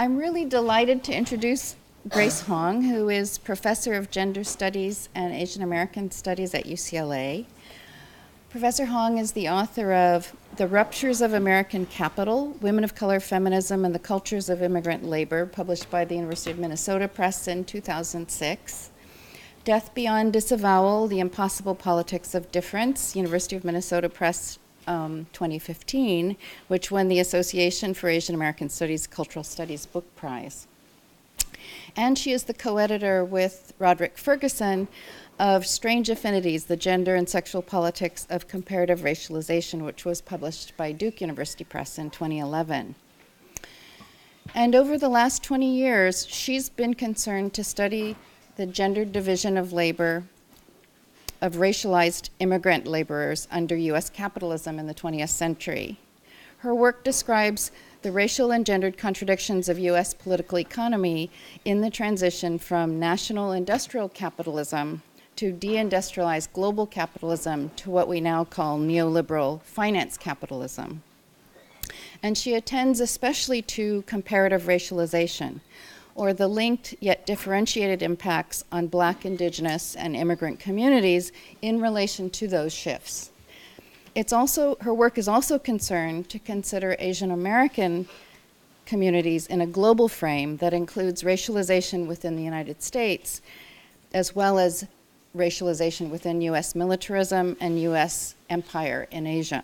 I'm really delighted to introduce Grace Hong, who is professor of gender studies and Asian American studies at UCLA. Professor Hong is the author of The Ruptures of American Capital Women of Color, Feminism, and the Cultures of Immigrant Labor, published by the University of Minnesota Press in 2006. Death Beyond Disavowal The Impossible Politics of Difference, University of Minnesota Press um, 2015, which won the Association for Asian American Studies Cultural Studies Book Prize. And she is the co editor with Roderick Ferguson of Strange Affinities The Gender and Sexual Politics of Comparative Racialization, which was published by Duke University Press in 2011. And over the last 20 years, she's been concerned to study the gendered division of labor of racialized immigrant laborers under US capitalism in the 20th century. Her work describes the racial and gendered contradictions of US political economy in the transition from national industrial capitalism to deindustrialized global capitalism to what we now call neoliberal finance capitalism. And she attends especially to comparative racialization, or the linked yet differentiated impacts on black, indigenous, and immigrant communities in relation to those shifts. It's also, her work is also concerned to consider Asian American communities in a global frame that includes racialization within the United States, as well as racialization within US militarism and US empire in Asia.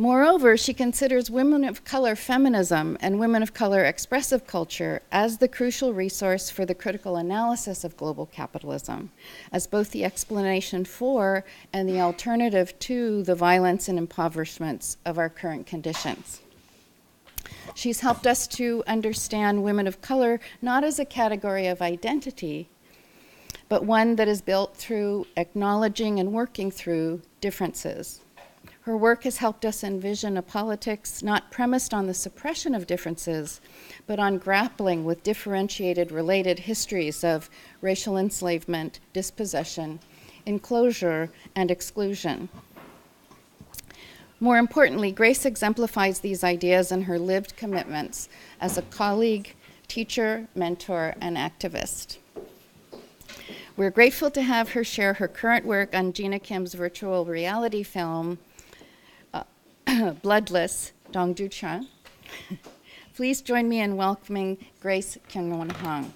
Moreover, she considers women of color feminism and women of color expressive culture as the crucial resource for the critical analysis of global capitalism, as both the explanation for and the alternative to the violence and impoverishments of our current conditions. She's helped us to understand women of color not as a category of identity, but one that is built through acknowledging and working through differences her work has helped us envision a politics not premised on the suppression of differences, but on grappling with differentiated related histories of racial enslavement, dispossession, enclosure, and exclusion. More importantly, Grace exemplifies these ideas in her lived commitments as a colleague, teacher, mentor, and activist. We're grateful to have her share her current work on Gina Kim's virtual reality film, Bloodless, Dongducheon. Please join me in welcoming Grace Kyungwon Hong.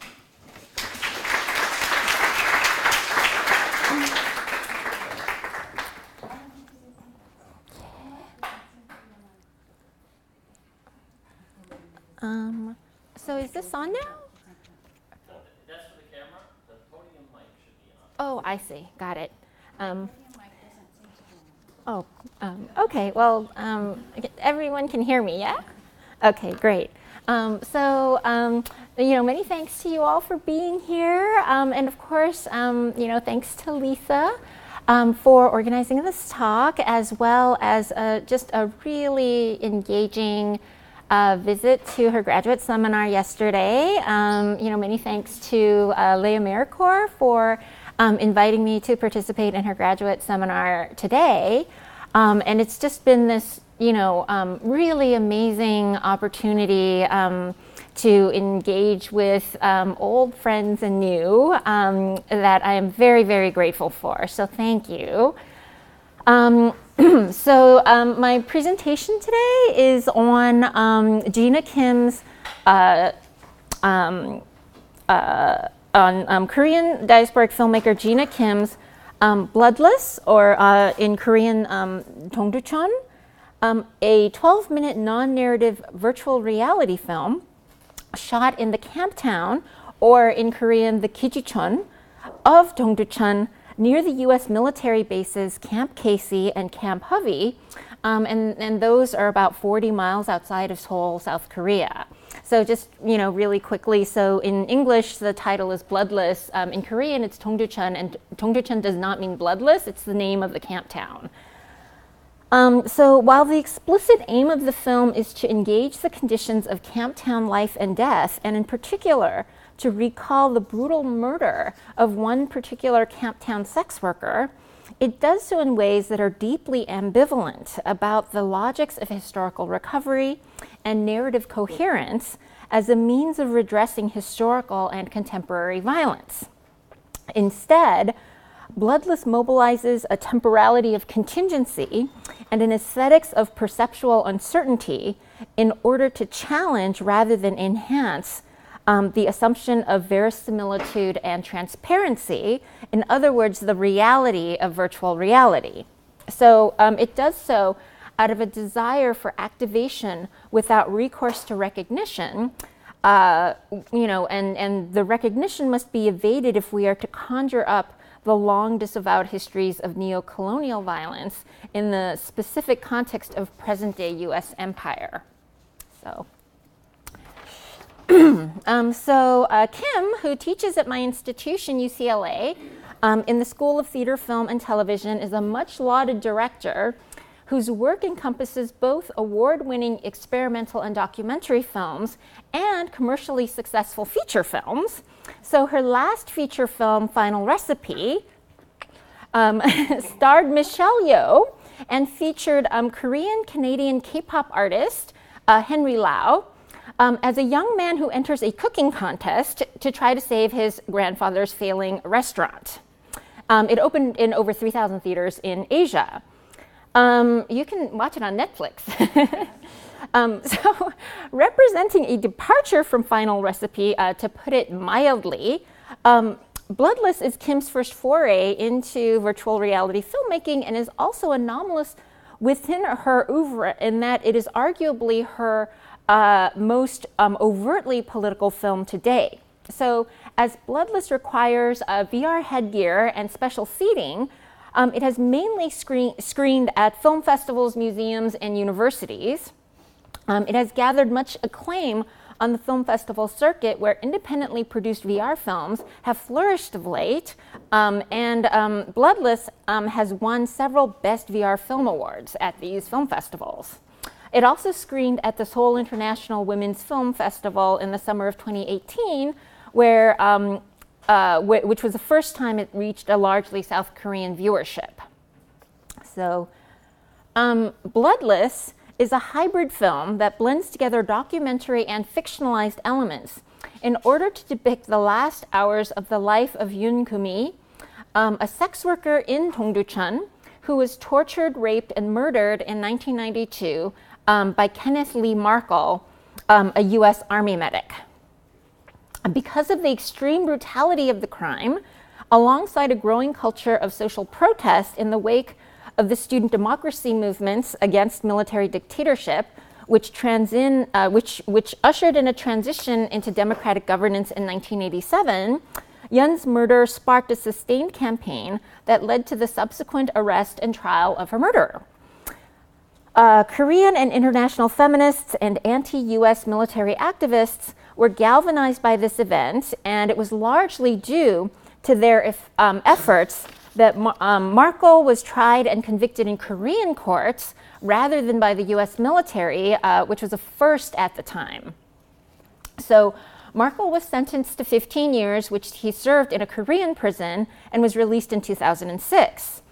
Um, so is this on now? That's for the camera. The podium mic should be on. Oh, I see. Got it. Um, oh, um, okay. Well, um, everyone can hear me, yeah? Okay, great. Um, so, um, you know, many thanks to you all for being here. Um, and of course, um, you know, thanks to Lisa for organizing this talk, as well as uh, just a really engaging uh, visit to her graduate seminar yesterday. You know, many thanks to uh, Leah for inviting me to participate in her graduate seminar today. Um, and it's just been this, you know, um, really amazing opportunity um, to engage with um, old friends and new um, that I am very, very grateful for. So thank you. Um, so my presentation today is on Gina Kim's uh, uh, on Korean diasporic filmmaker Gina Kim's um, Bloodless, or uh, in Korean, um, um, a 12 minute non narrative virtual reality film shot in the camp town, or in Korean, the Kijichon, of Dongducheon near the US military bases Camp Casey and Camp Hovey. Um, and, and those are about 40 miles outside of Seoul, South Korea. So just, you know, really quickly, so in English, the title is Bloodless. Um, in Korean, it's Dongducheon, and Dongducheon does not mean bloodless, it's the name of the camp town. Um, so while the explicit aim of the film is to engage the conditions of camp town life and death, and in particular, to recall the brutal murder of one particular camp town sex worker, it does so in ways that are deeply ambivalent about the logics of historical recovery and narrative coherence as a means of redressing historical and contemporary violence. Instead, Bloodless mobilizes a temporality of contingency and an aesthetics of perceptual uncertainty in order to challenge rather than enhance um, the assumption of verisimilitude and transparency, in other words, the reality of virtual reality. So um, it does so out of a desire for activation without recourse to recognition. Uh, you know, and, and the recognition must be evaded if we are to conjure up the long disavowed histories of neo-colonial violence in the specific context of present-day U.S. empire. So, um, so uh, Kim, who teaches at my institution, UCLA, um, in the School of Theater, Film, and Television, is a much lauded director whose work encompasses both award winning experimental and documentary films and commercially successful feature films. So her last feature film, Final Recipe, um, starred Michelle Yeoh and featured um, Korean Canadian K pop artist uh, Henry Lau. Um, as a young man who enters a cooking contest to try to save his grandfather's failing restaurant. Um, it opened in over 3,000 theaters in Asia. Um, you can watch it on Netflix. um, so, representing a departure from Final Recipe, uh, to put it mildly, um, Bloodless is Kim's first foray into virtual reality filmmaking and is also anomalous within her oeuvre in that it is arguably her uh, most um, overtly political film today. So, as Bloodless requires uh, VR headgear and special seating, um, it has mainly screen- screened at film festivals, museums, and universities. Um, it has gathered much acclaim on the film festival circuit, where independently produced VR films have flourished of late, um, and um, Bloodless um, has won several Best VR Film Awards at these film festivals. It also screened at the Seoul International Women's Film Festival in the summer of 2018, where um, uh, wh- which was the first time it reached a largely South Korean viewership. So, um, Bloodless is a hybrid film that blends together documentary and fictionalized elements in order to depict the last hours of the life of Yoon Kumi, um, a sex worker in Dongducheon who was tortured, raped, and murdered in 1992 um, by Kenneth Lee Markle, um, a U.S. Army medic. Because of the extreme brutality of the crime, alongside a growing culture of social protest in the wake of the student democracy movements against military dictatorship, which, uh, which, which ushered in a transition into democratic governance in 1987, Yun's murder sparked a sustained campaign that led to the subsequent arrest and trial of her murderer. Uh, Korean and international feminists and anti US military activists were galvanized by this event, and it was largely due to their um, efforts that um, Markle was tried and convicted in Korean courts rather than by the US military, uh, which was a first at the time. So, Markle was sentenced to 15 years, which he served in a Korean prison and was released in 2006.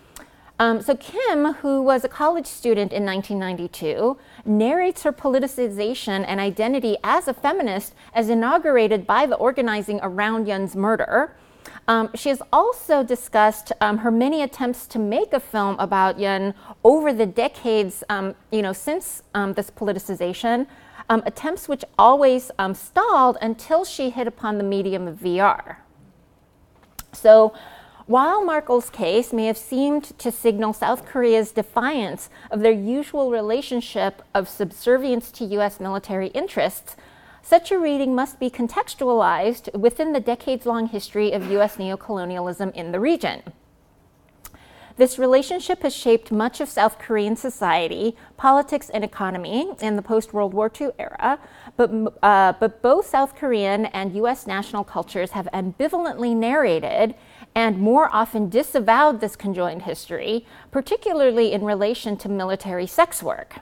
Um, so, Kim, who was a college student in 1992, narrates her politicization and identity as a feminist as inaugurated by the organizing around Yun's murder. Um, she has also discussed um, her many attempts to make a film about Yeon over the decades, um, you know, since um, this politicization, um, attempts which always um, stalled until she hit upon the medium of VR. So, while Markle's case may have seemed to signal South Korea's defiance of their usual relationship of subservience to U.S. military interests, such a reading must be contextualized within the decades long history of U.S. neocolonialism in the region. This relationship has shaped much of South Korean society, politics, and economy in the post World War II era, but, uh, but both South Korean and U.S. national cultures have ambivalently narrated and more often disavowed this conjoined history, particularly in relation to military sex work.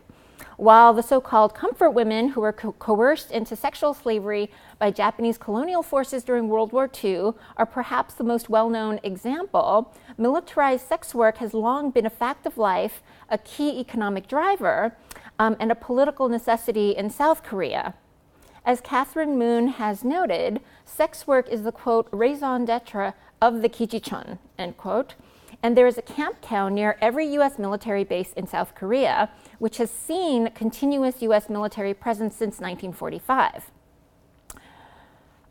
while the so called comfort women who were co- coerced into sexual slavery by Japanese colonial forces during World War II are perhaps the most well known example, militarized sex work has long been a fact of life, a key economic driver, um, and a political necessity in South Korea. As Katharine Moon has noted, sex work is the quote raison d'etre of the Kijichon, end quote. And there is a camp town near every US military base in South Korea, which has seen continuous US military presence since 1945.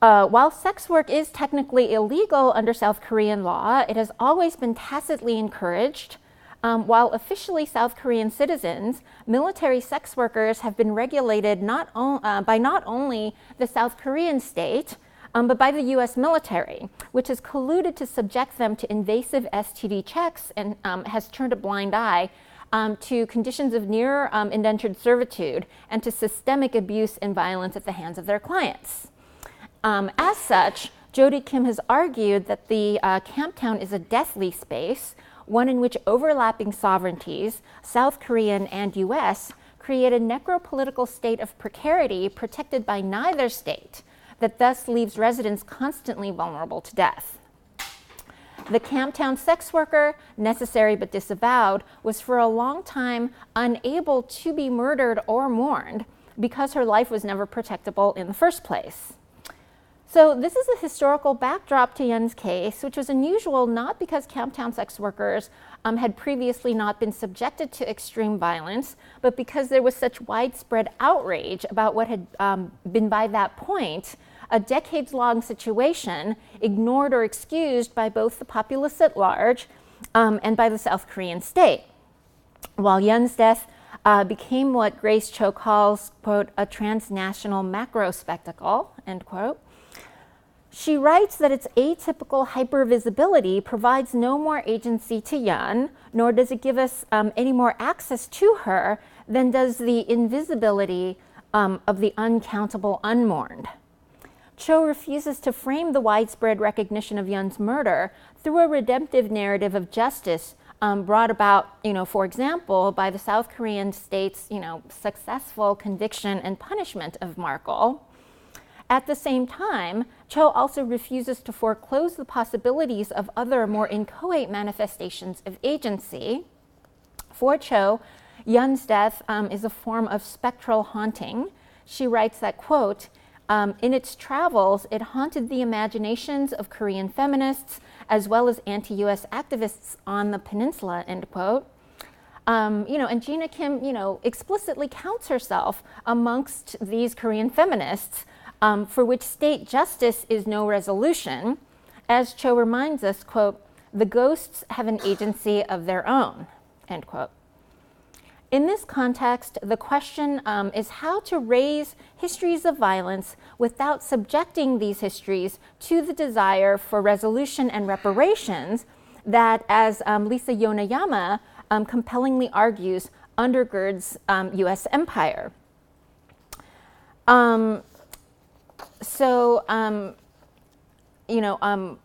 Uh, while sex work is technically illegal under South Korean law, it has always been tacitly encouraged. Um, while officially South Korean citizens, military sex workers have been regulated not uh, by not only the South Korean state, um, but by the US military, which has colluded to subject them to invasive STD checks and um, has turned a blind eye um, to conditions of near um, indentured servitude and to systemic abuse and violence at the hands of their clients. Um, as such, Jodi Kim has argued that the uh, camp town is a deathly space, one in which overlapping sovereignties, South Korean and US, create a necropolitical state of precarity protected by neither state that thus leaves residents constantly vulnerable to death. The Camptown sex worker, necessary but disavowed, was for a long time unable to be murdered or mourned because her life was never protectable in the first place. So, this is a historical backdrop to Yun's case, which was unusual not because Camptown sex workers um, had previously not been subjected to extreme violence, but because there was such widespread outrage about what had um, been by that point a decades long situation ignored or excused by both the populace at large um, and by the South Korean state. While Yun's death uh, became what Grace Cho calls, quote, a transnational macro spectacle, end quote. She writes that its atypical hypervisibility provides no more agency to Yun, nor does it give us um, any more access to her than does the invisibility um, of the uncountable unmourned. Cho refuses to frame the widespread recognition of Yun's murder through a redemptive narrative of justice um, brought about, you know, for example, by the South Korean state's, you know, successful conviction and punishment of Markle. At the same time, Cho also refuses to foreclose the possibilities of other more inchoate manifestations of agency. For Cho, Yun's death um, is a form of spectral haunting. She writes that, quote, um, in its travels, it haunted the imaginations of Korean feminists as well as anti-U.S. activists on the peninsula. End quote. Um, you know, and Gina Kim, you know, explicitly counts herself amongst these Korean feminists um, for which state justice is no resolution. As Cho reminds us, quote, the ghosts have an agency of their own, end quote. In this context, the question um, is how to raise histories of violence without subjecting these histories to the desire for resolution and reparations that, as um, Lisa Yoneyama um, compellingly argues, undergirds US um, empire. Um, so, um, you know,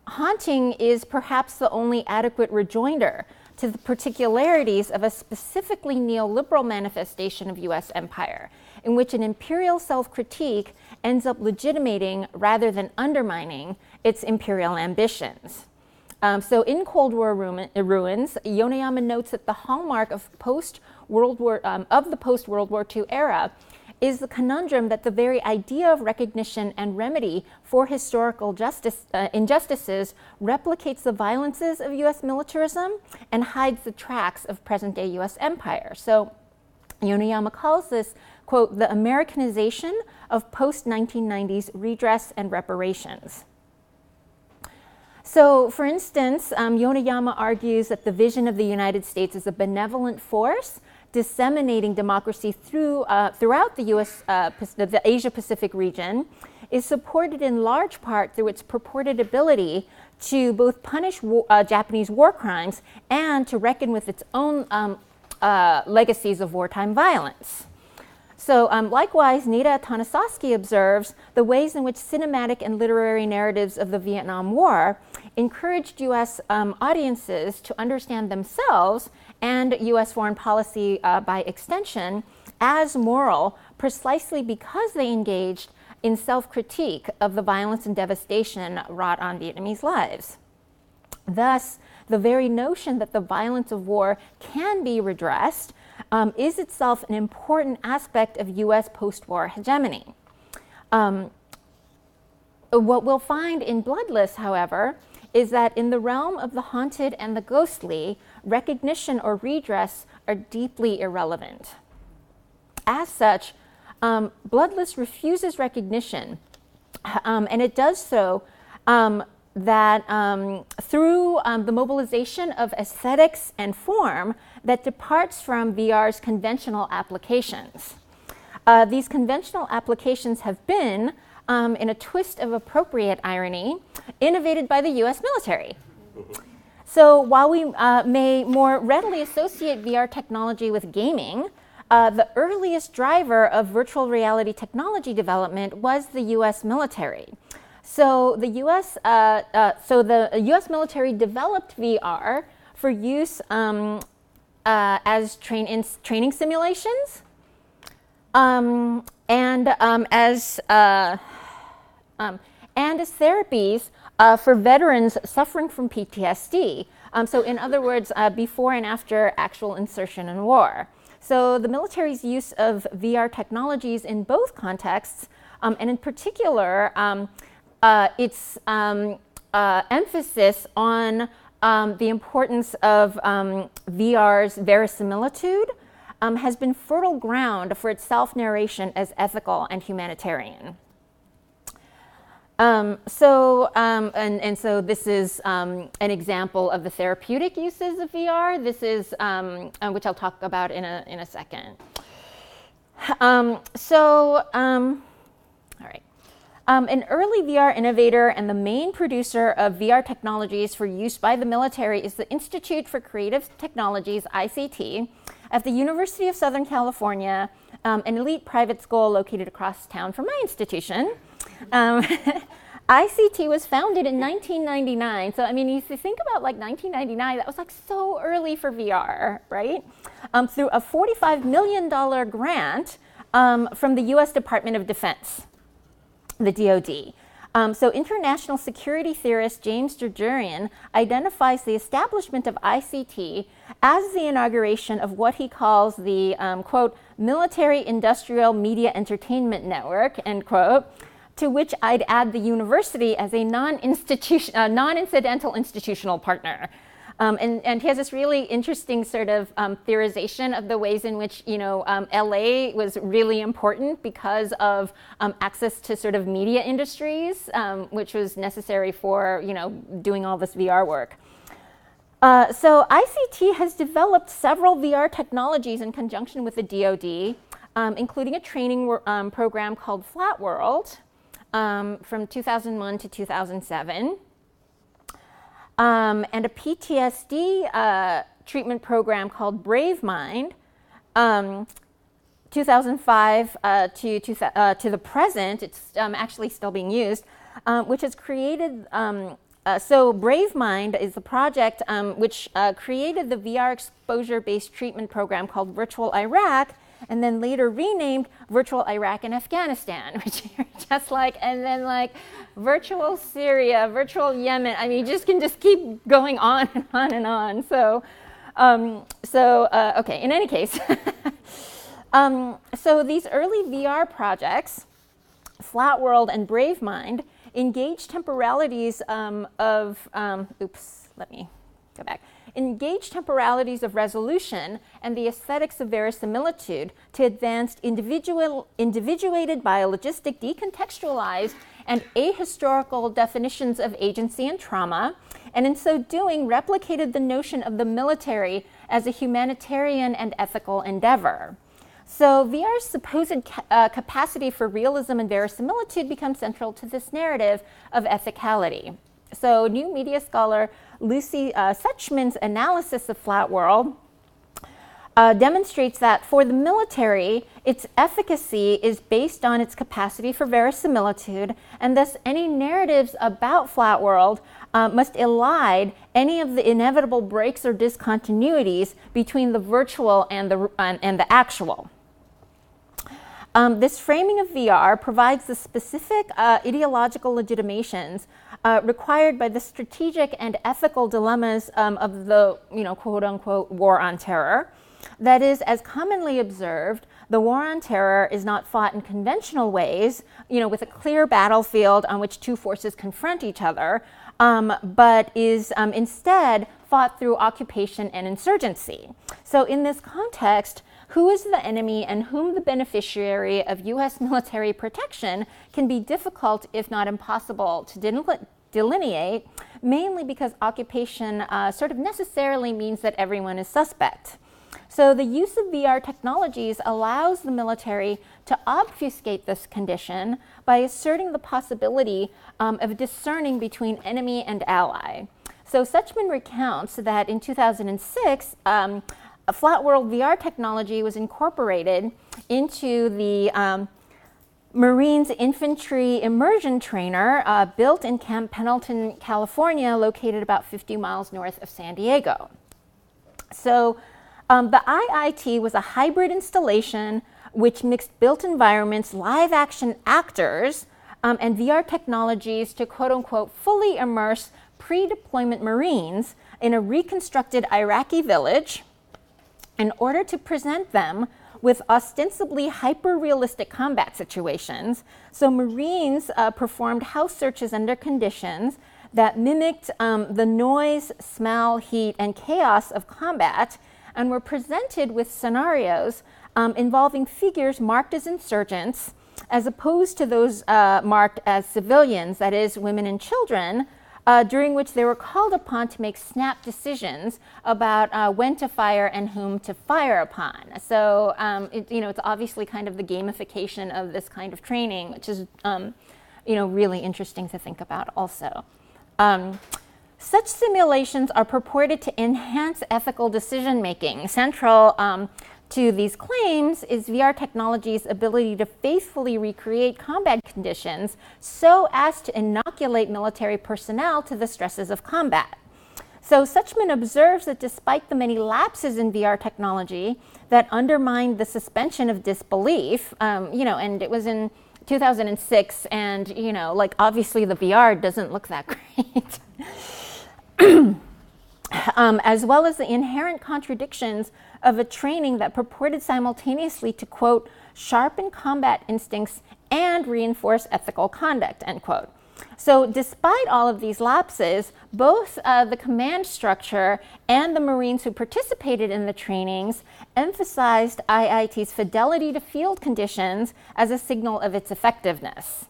haunting is perhaps the only adequate rejoinder to the particularities of a specifically neoliberal manifestation of US empire, in which an imperial self critique ends up legitimating rather than undermining its imperial ambitions. Um, so, in Cold War ruins, Yoneyama notes that the hallmark of post World War um, of the post World War II era is the conundrum that the very idea of recognition and remedy for historical justice, uh, injustices replicates the violences of US militarism and hides the tracks of present day US empire. So Yoneyama calls this, quote, the Americanization of post 1990s redress and reparations. So, for instance, um, Yoneyama argues that the vision of the United States as a benevolent force disseminating democracy through, uh, throughout the US, uh, the Asia Pacific region is supported in large part through its purported ability to both punish war, uh, Japanese war crimes and to reckon with its own um, uh, legacies of wartime violence. So, um, likewise, Nida Tanasaki observes the ways in which cinematic and literary narratives of the Vietnam War encouraged US um, audiences to understand themselves and US foreign policy uh, by extension as moral precisely because they engaged in self critique of the violence and devastation wrought on Vietnamese lives. Thus, the very notion that the violence of war can be redressed um, is itself an important aspect of US post war hegemony. Um, what we'll find in Bloodless, however, is that in the realm of the haunted and the ghostly, recognition or redress are deeply irrelevant. As such, um, Bloodless refuses recognition, um, and it does so um, that um, through um, the mobilization of aesthetics and form that departs from VR's conventional applications. Uh, these conventional applications have been, um, in a twist of appropriate irony, innovated by the US military. So while we uh, may more readily associate VR technology with gaming, uh, the earliest driver of virtual reality technology development was the US military. So the U.S. Uh, uh, so the U.S. military developed VR for use um, uh, as train in training simulations, um, and um, as uh, um, and as therapies uh, for veterans suffering from PTSD. Um, so, in other words, uh, before and after actual insertion in war. So, the military's use of VR technologies in both contexts, um, and in particular uh, its um, uh, emphasis on um, the importance of um, VR's verisimilitude um, has been fertile ground for its self narration as ethical and humanitarian. Um, so, um, and, and so this is um, an example of the therapeutic uses of VR. This is, um, uh, which I'll talk about in a, in a second. so, all right. Um, an early VR innovator and the main producer of VR technologies for use by the military is the Institute for Creative Technologies, ICT, at the University of Southern California, um, an elite private school located across town from my institution. Um, ICT was founded in 1999. So, I mean, you think about like 1999, that was like so early for VR, right? Um, through a $45 million grant um, from the US Department of Defense the DoD. Um, so, international security theorist James Der Derian identifies the establishment of ICT as the inauguration of what he calls the um, quote military industrial media entertainment network end quote. To which I'd add the university as a non-institution, uh, non-incidental institutional partner. Um, and, and, he has this really interesting sort of um, theorization of the ways in which, you know, um, LA was really important because of um, access to sort of media industries, um, which was necessary for, you know, doing all this VR work. Uh, so ICT has developed several VR technologies in conjunction with the DoD, um, including a training program called Flat World from 2001 to 2007 um, and a PTSD uh, treatment program called Bravemind. Um, 2005 uh, to, to, uh, to, the present, it's um, actually still being used, um, which has created. Um, uh, so, Bravemind is the project um, which uh, created the VR exposure based treatment program called Virtual Iraq, and then later renamed Virtual Iraq and Afghanistan, which are just like, and then like virtual Syria, virtual Yemen. I mean, you just can just keep going on and on and on. So, um, so uh, okay. In any case, um, so these early VR projects, Flat World and Bravemind, engage temporalities um, of. Um, oops, let me go back engage temporalities of resolution and the aesthetics of verisimilitude to advance individual, individuated biologistic, decontextualized, and ahistorical definitions of agency and trauma, and in so doing, replicated the notion of the military as a humanitarian and ethical endeavor. So, VR's supposed ca- uh, capacity for realism and verisimilitude becomes central to this narrative of ethicality. So, new media scholar Lucy uh, Suchman's analysis of Flat World uh, demonstrates that for the military, its efficacy is based on its capacity for verisimilitude, and thus any narratives about Flat World uh, must elide any of the inevitable breaks or discontinuities between the virtual and the, and the actual. Um, this framing of VR provides the specific uh, ideological legitimations uh, required by the strategic and ethical dilemmas um, of the, you know, quote unquote, war on terror. That is, as commonly observed, the war on terror is not fought in conventional ways, you know, with a clear battlefield on which two forces confront each other, um, but is um, instead fought through occupation and insurgency. So, in this context, who is the enemy and whom the beneficiary of U.S. military protection can be difficult, if not impossible, to delineate, mainly because occupation uh, sort of necessarily means that everyone is suspect. So the use of VR technologies allows the military to obfuscate this condition by asserting the possibility um, of discerning between enemy and ally. So Suchman recounts that in 2006, um, a flat world VR technology was incorporated into the um, Marines Infantry Immersion Trainer uh, built in Camp Pendleton, California, located about 50 miles north of San Diego. So um, the IIT was a hybrid installation which mixed built environments, live action actors, um, and VR technologies to quote unquote fully immerse pre deployment Marines in a reconstructed Iraqi village in order to present them with ostensibly hyper realistic combat situations. So, Marines uh, performed house searches under conditions that mimicked um, the noise, smell, heat, and chaos of combat and were presented with scenarios um, involving figures marked as insurgents as opposed to those uh, marked as civilians, that is, women and children, uh, during which they were called upon to make snap decisions about uh, when to fire and whom to fire upon. So, um, it, you know, it's obviously kind of the gamification of this kind of training, which is, um, you know, really interesting to think about also. Um, such simulations are purported to enhance ethical decision making. Central um, to these claims is VR technology's ability to faithfully recreate combat conditions so as to inoculate military personnel to the stresses of combat. So Suchman observes that despite the many lapses in VR technology that undermined the suspension of disbelief, um, you know, and it was in 2006, and you know, like obviously the VR doesn't look that great. um, as well as the inherent contradictions of a training that purported simultaneously to, quote, sharpen combat instincts and reinforce ethical conduct, end quote. So, despite all of these lapses, both uh, the command structure and the Marines who participated in the trainings emphasized IIT's fidelity to field conditions as a signal of its effectiveness.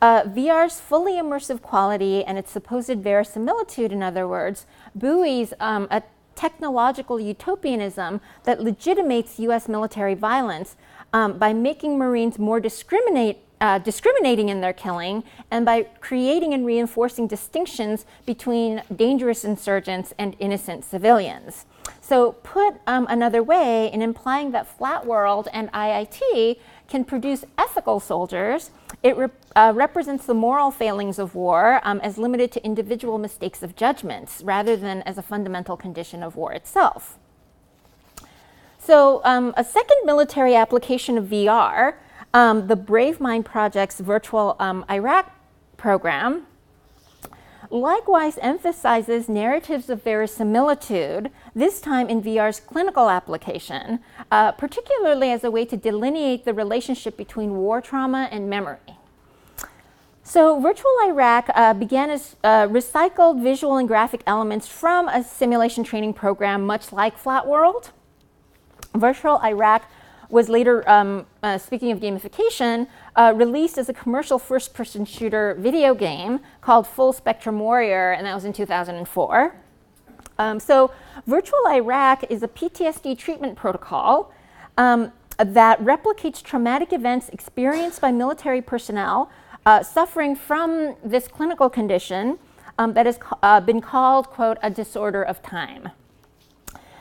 Uh, VR's fully immersive quality and its supposed verisimilitude, in other words, buoys um, a technological utopianism that legitimates U.S. military violence um, by making Marines more discriminate, uh, discriminating in their killing and by creating and reinforcing distinctions between dangerous insurgents and innocent civilians. So, put um, another way, in implying that Flat World and IIT can produce ethical soldiers, it re- uh, represents the moral failings of war um, as limited to individual mistakes of judgments rather than as a fundamental condition of war itself. So, um, a second military application of VR, um, the Bravemind Project's virtual um, Iraq program, likewise emphasizes narratives of verisimilitude, this time in VR's clinical application, uh, particularly as a way to delineate the relationship between war trauma and memory. So, Virtual Iraq uh, began as uh, recycled visual and graphic elements from a simulation training program, much like Flat World. Virtual Iraq was later, um, uh, speaking of gamification, uh, released as a commercial first person shooter video game called Full Spectrum Warrior, and that was in 2004. Um, so, Virtual Iraq is a PTSD treatment protocol um, that replicates traumatic events experienced by military personnel uh, suffering from this clinical condition um, that has uh, been called, quote, a disorder of time.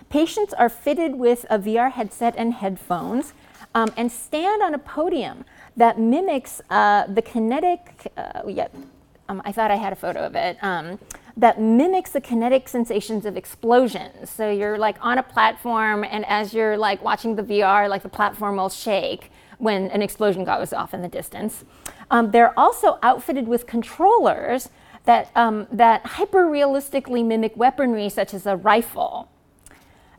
Patients are fitted with a VR headset and headphones um, and stand on a podium that mimics uh, the kinetic, uh, yeah, um, I thought I had a photo of it, um, that mimics the kinetic sensations of explosions. So you're like on a platform, and as you're like watching the VR, like the platform will shake when an explosion goes off in the distance. Um, they're also outfitted with controllers that, um, that hyper realistically mimic weaponry, such as a rifle.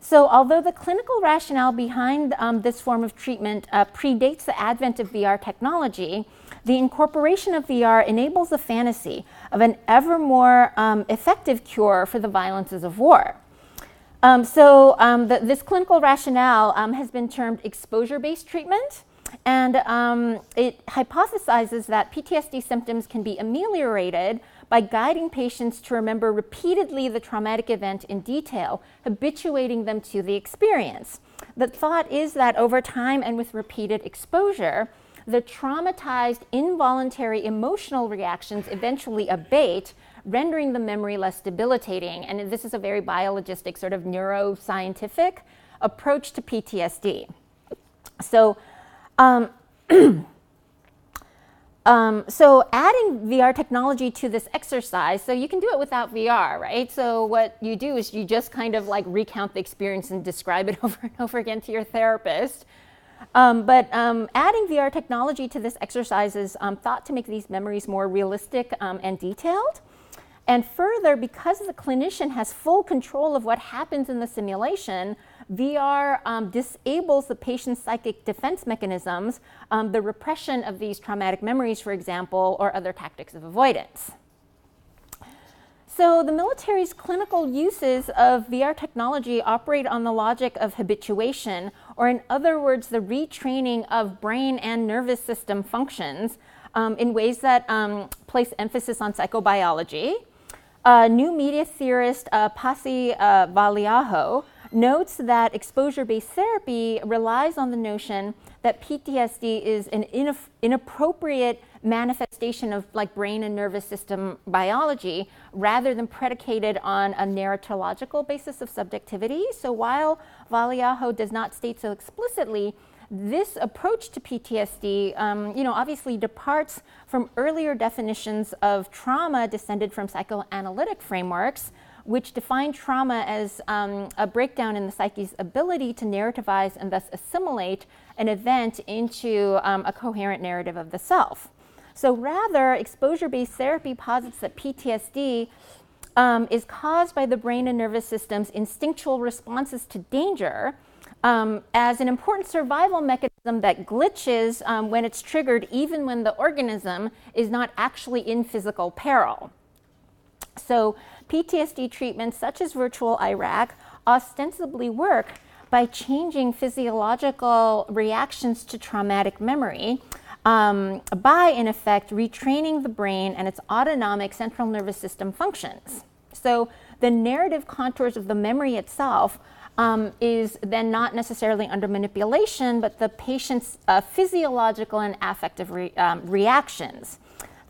So, although the clinical rationale behind um, this form of treatment uh, predates the advent of VR technology, the incorporation of VR enables the fantasy of an ever more um, effective cure for the violences of war. Um, so, um, the, this clinical rationale um, has been termed exposure based treatment. And um, it hypothesizes that PTSD symptoms can be ameliorated by guiding patients to remember repeatedly the traumatic event in detail, habituating them to the experience. The thought is that over time and with repeated exposure, the traumatized involuntary emotional reactions eventually abate, rendering the memory less debilitating. And this is a very biologistic, sort of neuroscientific approach to PTSD. So, um, um, so adding VR technology to this exercise, so you can do it without VR, right? So what you do is you just kind of like recount the experience and describe it over and over again to your therapist. Um, but um, adding VR technology to this exercise is um, thought to make these memories more realistic um, and detailed. And further, because the clinician has full control of what happens in the simulation, VR um, disables the patient's psychic defense mechanisms, um, the repression of these traumatic memories, for example, or other tactics of avoidance. So, the military's clinical uses of VR technology operate on the logic of habituation, or in other words, the retraining of brain and nervous system functions um, in ways that um, place emphasis on psychobiology. Uh, new media theorist uh, Pasi uh, notes that exposure based therapy relies on the notion that PTSD is an inappropriate manifestation of like brain and nervous system biology rather than predicated on a narratological basis of subjectivity. So while Valiaho does not state so explicitly, this approach to PTSD, um, you know, obviously departs from earlier definitions of trauma descended from psychoanalytic frameworks, which define trauma as um, a breakdown in the psyche's ability to narrativize and thus assimilate an event into um, a coherent narrative of the self. So rather, exposure based therapy posits that PTSD um, is caused by the brain and nervous system's instinctual responses to danger. Um, as an important survival mechanism that glitches um, when it's triggered, even when the organism is not actually in physical peril. So, PTSD treatments such as virtual Iraq ostensibly work by changing physiological reactions to traumatic memory um, by, in effect, retraining the brain and its autonomic central nervous system functions. So the narrative contours of the memory itself um, is then not necessarily under manipulation, but the patient's uh, physiological and affective re- um, reactions.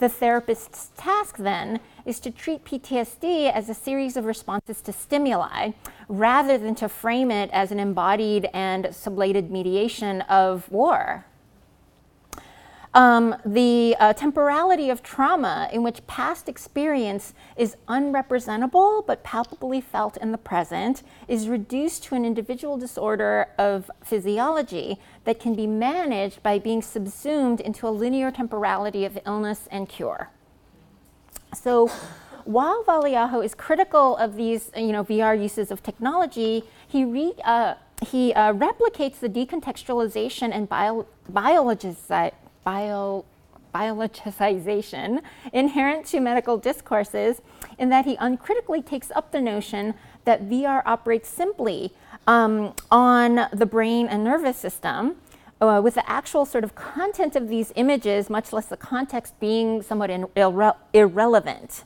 The therapist's task then is to treat PTSD as a series of responses to stimuli rather than to frame it as an embodied and sublated mediation of war. Um, the uh, temporality of trauma, in which past experience is unrepresentable but palpably felt in the present, is reduced to an individual disorder of physiology that can be managed by being subsumed into a linear temporality of illness and cure. So, while Valiaho is critical of these, you know, VR uses of technology, he re, uh, he uh, replicates the decontextualization and bio, bio, biologicization inherent to medical discourses in that he uncritically takes up the notion that VR operates simply um, on the brain and nervous system. Uh, with the actual sort of content of these images, much less the context being somewhat in, irre- irrelevant.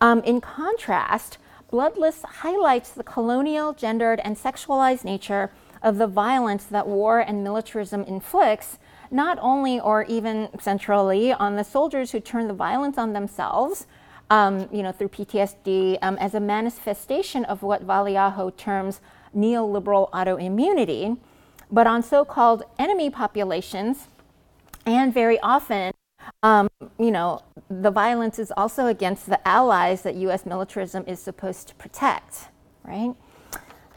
Um, in contrast, Bloodless highlights the colonial, gendered, and sexualized nature of the violence that war and militarism inflicts not only or even centrally on the soldiers who turn the violence on themselves, um, you know, through PTSD um, as a manifestation of what Valiaho terms neoliberal autoimmunity, but on so-called enemy populations, and very often um, you know, the violence is also against the allies that US militarism is supposed to protect, right?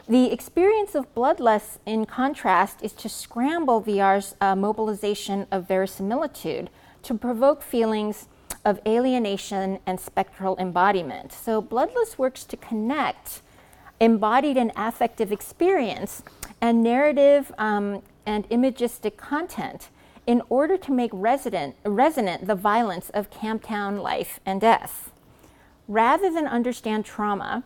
The experience of Bloodless, in contrast, is to scramble VR's uh, mobilization of verisimilitude to provoke feelings of alienation and spectral embodiment. So, Bloodless works to connect embodied and affective experience and narrative um, and imagistic content in order to make resident, resonant the violence of Camptown life and death. Rather than understand trauma,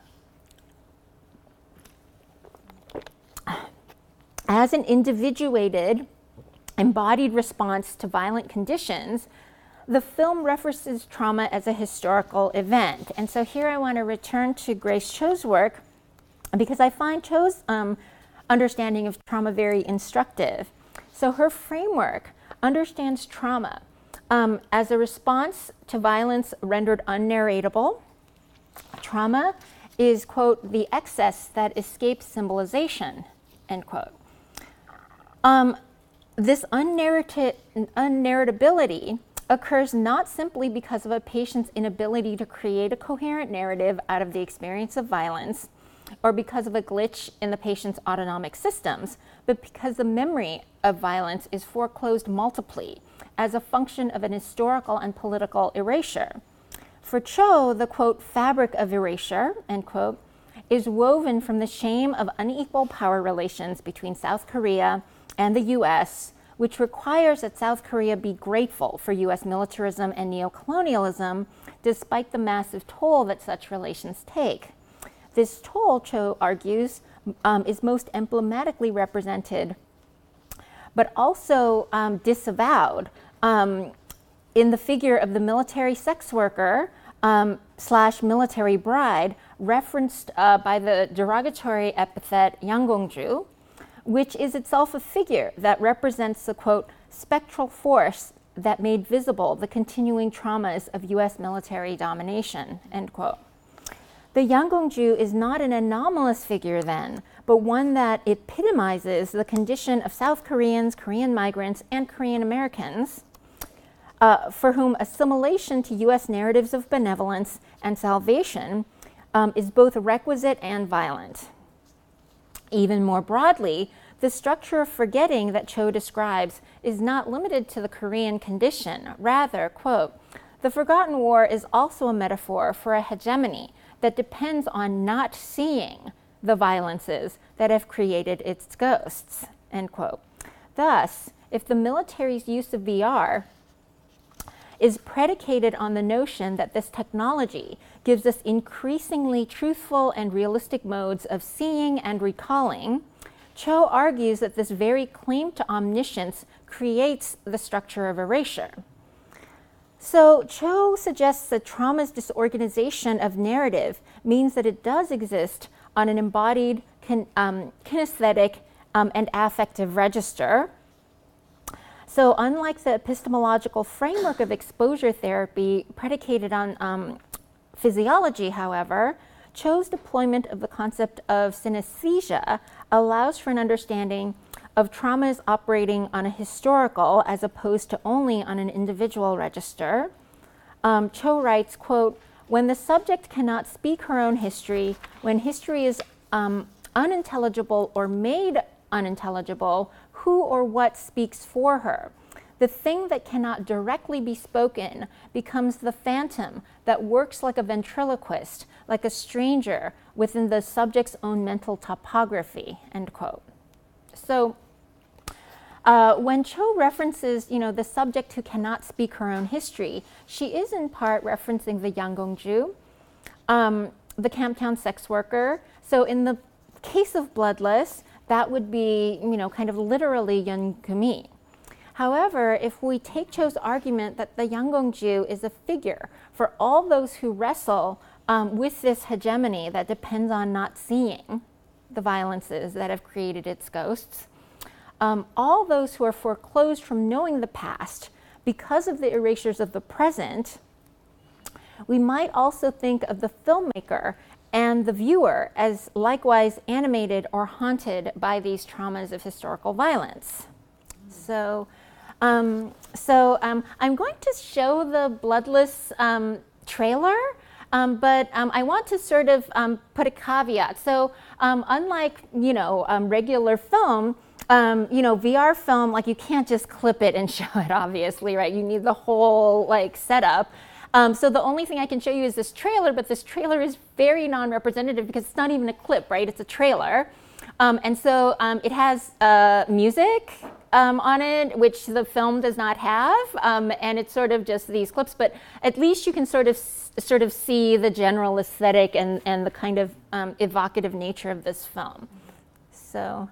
as an individuated, embodied response to violent conditions, the film references trauma as a historical event. And so here I want to return to Grace Cho's work because I find Cho's um, understanding of trauma very instructive. So her framework understands trauma um, as a response to violence rendered unnarratable. Trauma is, quote, the excess that escapes symbolization, end quote. Um, this unnarratability occurs not simply because of a patient's inability to create a coherent narrative out of the experience of violence or because of a glitch in the patient's autonomic systems, but because the memory of violence is foreclosed multiply as a function of an historical and political erasure. For Cho, the quote, fabric of erasure, end quote, is woven from the shame of unequal power relations between South Korea and the US, which requires that South Korea be grateful for US militarism and neocolonialism, despite the massive toll that such relations take. This toll, Cho argues, um, is most emblematically represented, but also um, disavowed um, in the figure of the military sex worker um, slash military bride, referenced uh, by the derogatory epithet Yanggongju, which is itself a figure that represents the quote, spectral force that made visible the continuing traumas of US military domination, end quote. The Yanggongju is not an anomalous figure then, but one that epitomizes the condition of South Koreans, Korean migrants, and Korean Americans uh, for whom assimilation to US narratives of benevolence and salvation um, is both requisite and violent. Even more broadly, the structure of forgetting that Cho describes is not limited to the Korean condition. Rather, quote, the forgotten war is also a metaphor for a hegemony that depends on not seeing the violences that have created its ghosts, end quote. Thus, if the military's use of VR is predicated on the notion that this technology gives us increasingly truthful and realistic modes of seeing and recalling, Cho argues that this very claim to omniscience creates the structure of erasure. So, Cho suggests that trauma's disorganization of narrative means that it does exist on an embodied kin, um, kinesthetic um, and affective register, so, unlike the epistemological framework of exposure therapy predicated on um, physiology, however, Cho's deployment of the concept of synesthesia allows for an understanding of traumas operating on a historical as opposed to only on an individual register. Um, Cho writes, quote, when the subject cannot speak her own history, when history is um, unintelligible or made unintelligible, who or what speaks for her. The thing that cannot directly be spoken becomes the phantom that works like a ventriloquist, like a stranger within the subject's own mental topography, end quote. So uh, when Cho references, you know, the subject who cannot speak her own history, she is in part referencing the Yanggongju, um, the Camptown sex worker. So in the case of Bloodless, that would be, you know, kind of literally Yun However, if we take Cho's argument that the Yanggongju is a figure for all those who wrestle um, with this hegemony that depends on not seeing the violences that have created its ghosts, um, all those who are foreclosed from knowing the past because of the erasures of the present, we might also think of the filmmaker and the viewer as likewise animated or haunted by these traumas of historical violence. So, Um, so um, I'm going to show the Bloodless um, trailer, um, but um, I want to sort of um, put a caveat. So unlike you know regular film, you know VR film, like you can't just clip it and show it. Obviously, right? You need the whole like setup. Um, so the only thing I can show you is this trailer, but this trailer is very non-representative because it's not even a clip, right? It's a trailer. Um, and so um, it has uh, music um, on it, which the film does not have, um, and it's sort of just these clips. But at least you can sort of sort of see the general aesthetic and, and the kind of um, evocative nature of this film. So.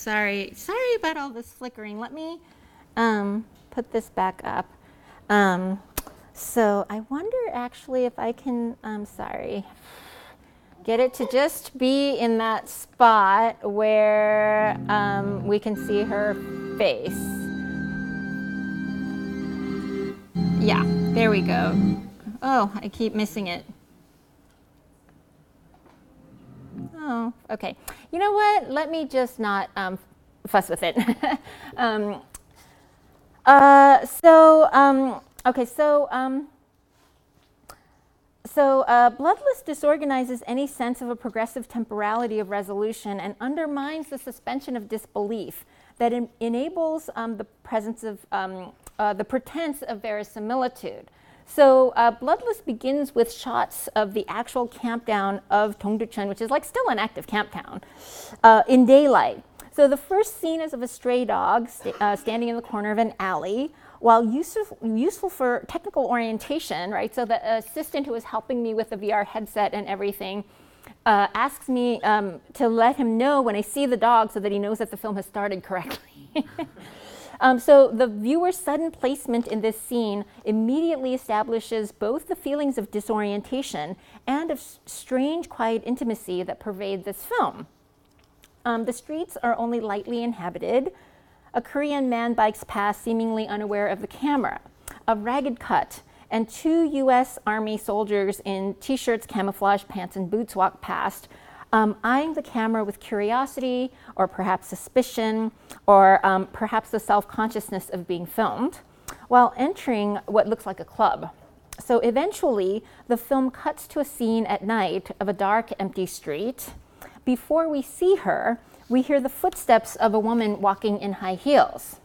Sorry. Sorry about all this flickering. Let me um, put this back up. Um, so I wonder actually if I can, I'm sorry, get it to just be in that spot where um, we can see her face. Yeah, there we go. Oh, I keep missing it. Oh, okay. You know what? Let me just not um, fuss with it. um, uh, so, um, okay, so, um, so uh, bloodless disorganizes any sense of a progressive temporality of resolution and undermines the suspension of disbelief that enables um, the presence of um, uh, the pretense of verisimilitude. So uh, Bloodless begins with shots of the actual camp town of Dongducheon, which is like still an active camp town, uh, in daylight. So the first scene is of a stray dog uh, standing in the corner of an alley. While useful, useful for technical orientation, right? So the assistant who was helping me with the VR headset and everything uh, asks me um, to let him know when I see the dog so that he knows that the film has started correctly. Um, so the viewer's sudden placement in this scene immediately establishes both the feelings of disorientation and of strange, quiet intimacy that pervade this film. Um, the streets are only lightly inhabited. A Korean man bikes past, seemingly unaware of the camera. A ragged cut, and two U.S. Army soldiers in t shirts, camouflage pants, and boots walk past, um, eyeing the camera with curiosity or perhaps suspicion or um, perhaps the self consciousness of being filmed while entering what looks like a club. So eventually, the film cuts to a scene at night of a dark, empty street. Before we see her, we hear the footsteps of a woman walking in high heels.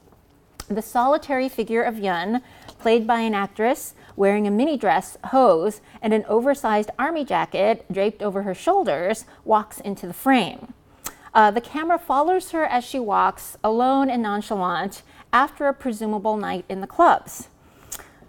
The solitary figure of Yun, played by an actress wearing a mini dress, hose, and an oversized army jacket draped over her shoulders, walks into the frame. Uh, the camera follows her as she walks, alone and nonchalant, after a presumable night in the clubs.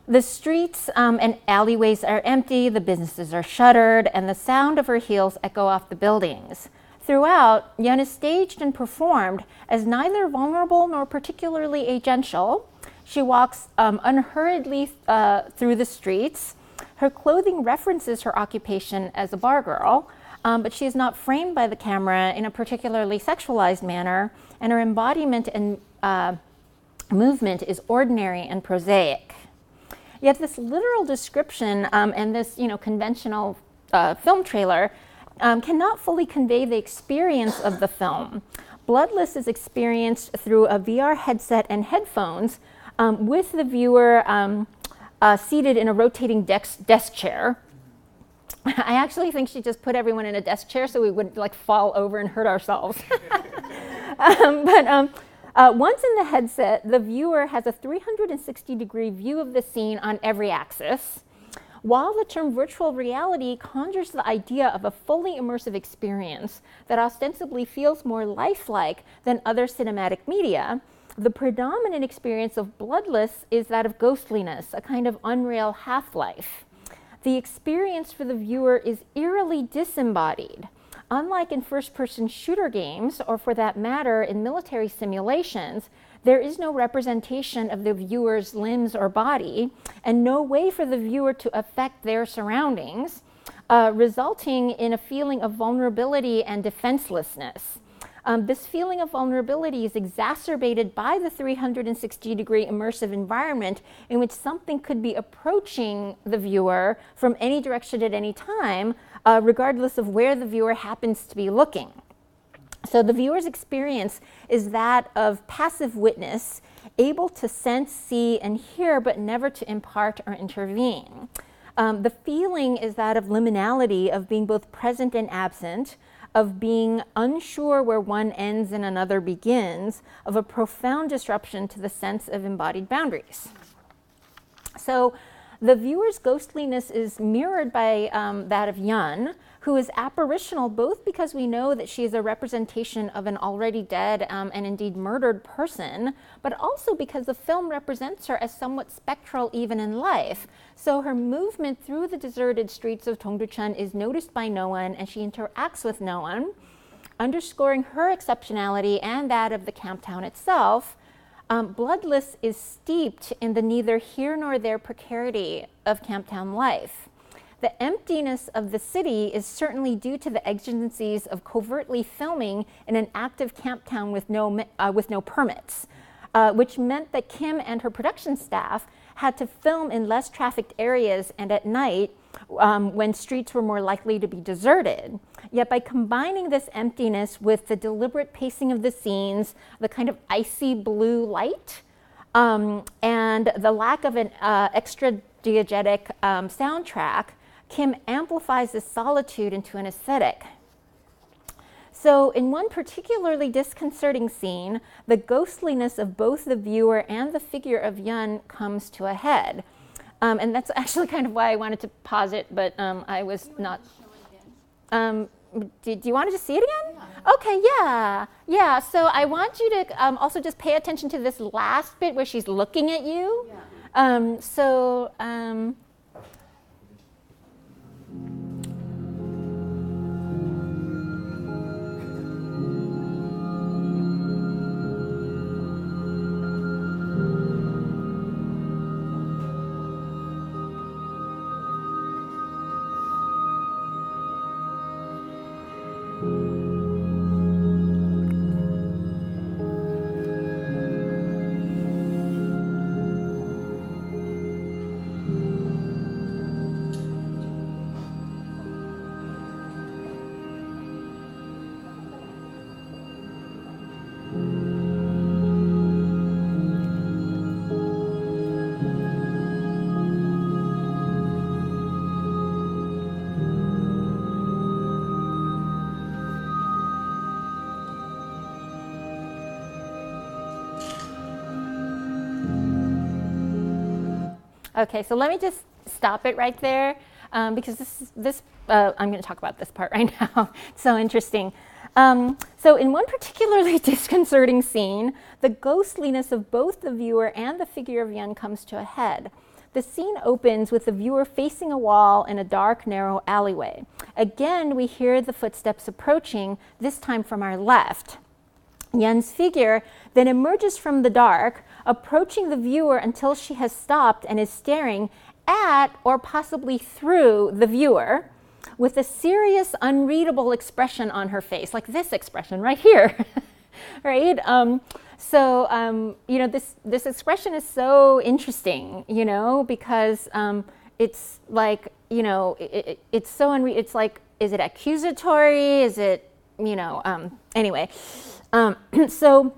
The streets um, and alleyways are empty, the businesses are shuttered, and the sound of her heels echo off the buildings. Throughout, Yun is staged and performed as neither vulnerable nor particularly agential, she walks um, unhurriedly uh, through the streets. Her clothing references her occupation as a bar girl, um, but she is not framed by the camera in a particularly sexualized manner, and her embodiment and uh, movement is ordinary and prosaic. Yet this literal description um, and this you know, conventional uh, film trailer um, cannot fully convey the experience of the film. Bloodless is experienced through a VR headset and headphones, um, with the viewer um, uh, seated in a rotating desk, desk chair. I actually think she just put everyone in a desk chair so we wouldn't like fall over and hurt ourselves. um, but um, uh, once in the headset, the viewer has a 360 degree view of the scene on every axis. While the term virtual reality conjures the idea of a fully immersive experience that ostensibly feels more lifelike than other cinematic media, the predominant experience of Bloodless is that of ghostliness, a kind of unreal half life. The experience for the viewer is eerily disembodied. Unlike in first person shooter games, or for that matter, in military simulations, there is no representation of the viewer's limbs or body, and no way for the viewer to affect their surroundings, uh, resulting in a feeling of vulnerability and defenselessness. Um, this feeling of vulnerability is exacerbated by the 360 degree immersive environment in which something could be approaching the viewer from any direction at any time, uh, regardless of where the viewer happens to be looking. So the viewer's experience is that of passive witness, able to sense, see, and hear, but never to impart or intervene. Um, the feeling is that of liminality, of being both present and absent, of being unsure where one ends and another begins, of a profound disruption to the sense of embodied boundaries. So the viewer's ghostliness is mirrored by um, that of Yun, who is apparitional both because we know that she is a representation of an already dead um, and indeed murdered person, but also because the film represents her as somewhat spectral even in life. So her movement through the deserted streets of Dongducheon is noticed by no one and she interacts with no one, underscoring her exceptionality and that of the camp town itself. Um, Bloodless is steeped in the neither here nor there precarity of camp town life. The emptiness of the city is certainly due to the exigencies of covertly filming in an active camp town with no, uh, with no permits, uh, which meant that Kim and her production staff had to film in less trafficked areas and at night um, when streets were more likely to be deserted. Yet by combining this emptiness with the deliberate pacing of the scenes, the kind of icy blue light, um, and the lack of an uh, extra diegetic um, soundtrack, Kim amplifies this solitude into an aesthetic. So, in one particularly disconcerting scene, the ghostliness of both the viewer and the figure of Yun comes to a head. Um, and that's actually kind of why I wanted to pause it, but um, I was not. Um, do, do, you want to just see it again? Yeah. Okay, yeah. Yeah, so I want you to um, also just pay attention to this last bit where she's looking at you. Yeah. Um, so, um, Okay, so let me just stop it right there um, because this, this uh, I'm going to talk about this part right now. it's so interesting. Um, so, in one particularly disconcerting scene, the ghostliness of both the viewer and the figure of Yun comes to a head. The scene opens with the viewer facing a wall in a dark, narrow alleyway. Again, we hear the footsteps approaching, this time from our left. Yun's figure then emerges from the dark, approaching the viewer until she has stopped and is staring at or possibly through the viewer with a serious, unreadable expression on her face, like this expression right here, right? Um, so, um, you know, this, this expression is so interesting, you know, because um, it's like, you know, it, it, it's so unre- it's like, is it accusatory? Is it, you know, um, anyway. Um, so,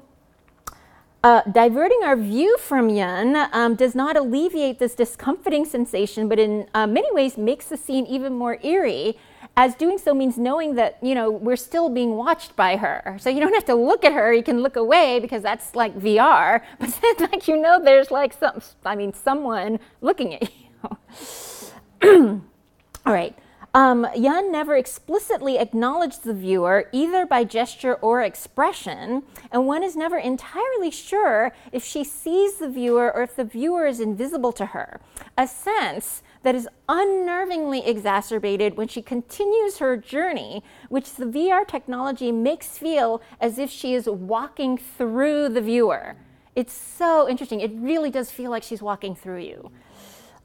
Uh, diverting our view from Yun um, does not alleviate this discomforting sensation, but in uh, many ways makes the scene even more eerie, as doing so means knowing that you know we're still being watched by her. So you don't have to look at her; you can look away because that's like VR. But then, like you know, there's like some, I mean, someone looking at you. All right. Um, never explicitly acknowledged the viewer either by gesture or expression, and one is never entirely sure if she sees the viewer or if the viewer is invisible to her. A sense that is unnervingly exacerbated when she continues her journey, which the VR technology makes feel as if she is walking through the viewer. It's so interesting. It really does feel like she's walking through you.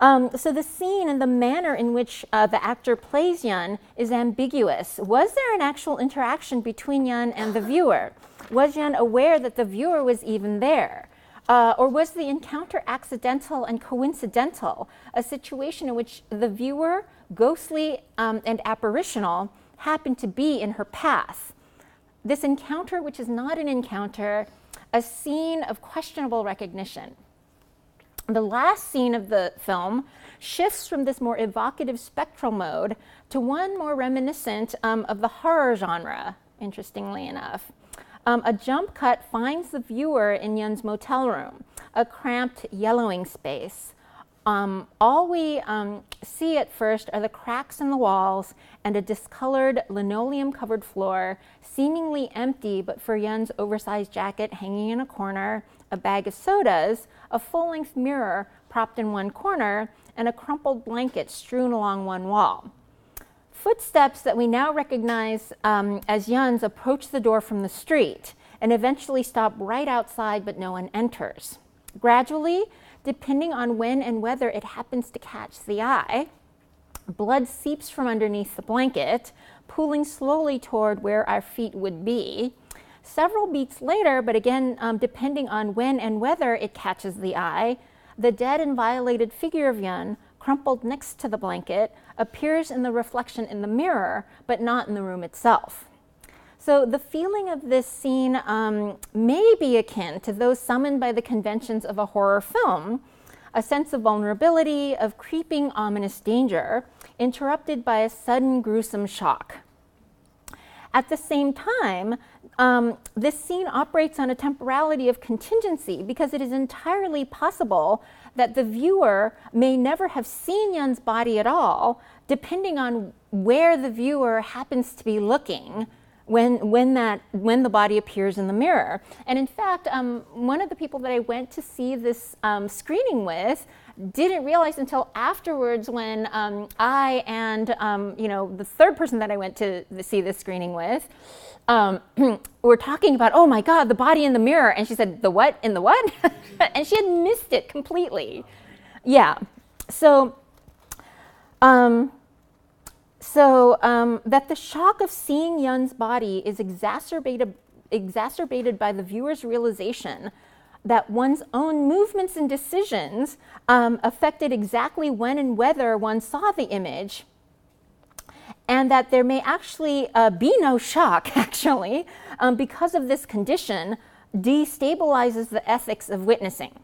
Um, so the scene and the manner in which uh, the actor plays Yun is ambiguous. Was there an actual interaction between Yun and the viewer? Was Yun aware that the viewer was even there? Uh, or was the encounter accidental and coincidental, a situation in which the viewer, ghostly um, and apparitional, happened to be in her path? This encounter, which is not an encounter, a scene of questionable recognition the last scene of the film shifts from this more evocative spectral mode to one more reminiscent um, of the horror genre, interestingly enough. Um, a jump cut finds the viewer in Yun's motel room, a cramped yellowing space. Um, all we um, see at first are the cracks in the walls and a discolored linoleum covered floor, seemingly empty but for Yun's oversized jacket hanging in a corner, a bag of sodas, a full length mirror propped in one corner, and a crumpled blanket strewn along one wall. Footsteps that we now recognize um, as Yun's approach the door from the street and eventually stop right outside, but no one enters. Gradually, depending on when and whether it happens to catch the eye. Blood seeps from underneath the blanket, pooling slowly toward where our feet would be. Several beats later, but again, um, depending on when and whether it catches the eye, the dead and violated figure of Yun, crumpled next to the blanket, appears in the reflection in the mirror, but not in the room itself. So the feeling of this scene um, may be akin to those summoned by the conventions of a horror film, a sense of vulnerability, of creeping ominous danger, interrupted by a sudden gruesome shock. At the same time, um, this scene operates on a temporality of contingency because it is entirely possible that the viewer may never have seen Yun's body at all, depending on where the viewer happens to be looking when, when, that, when the body appears in the mirror. And in fact, um, one of the people that I went to see this um, screening with didn't realize until afterwards when um, I and um, you know the third person that I went to see this screening with um, were talking about, oh my God, the body in the mirror. And she said, the what in the what? and she had missed it completely. Yeah. So, um, so um, that the shock of seeing Yun's body is exacerbated, exacerbated by the viewer's realization that one's own movements and decisions um, affected exactly when and whether one saw the image, and that there may actually uh, be no shock, actually, um, because of this condition, destabilizes the ethics of witnessing.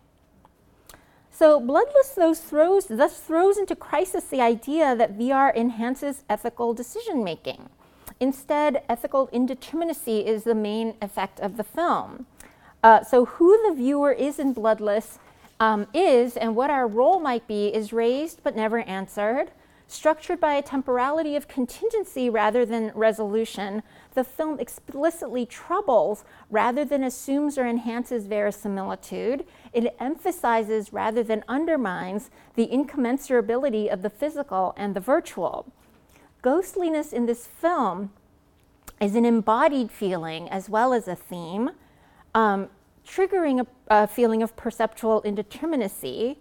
So bloodless throws, thus throws into crisis the idea that VR enhances ethical decision making. Instead, ethical indeterminacy is the main effect of the film. Uh, so who the viewer is in Bloodless um, is and what our role might be is raised but never answered. Structured by a temporality of contingency rather than resolution, the film explicitly troubles rather than assumes or enhances verisimilitude. It emphasizes rather than undermines the incommensurability of the physical and the virtual. Ghostliness in this film is an embodied feeling as well as a theme, um, triggering a, a feeling of perceptual indeterminacy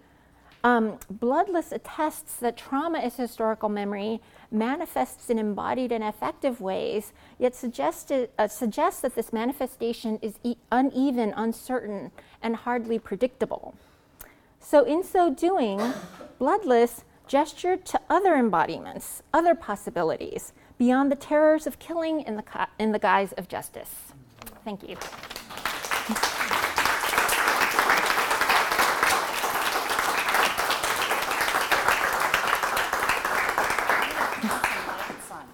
um, Bloodless attests that trauma is historical memory, manifests in embodied and affective ways, yet suggested, uh, suggests that this manifestation is e- uneven, uncertain, and hardly predictable. So, in so doing, Bloodless gestured to other embodiments, other possibilities, beyond the terrors of killing in the, in the guise of justice. Thank you.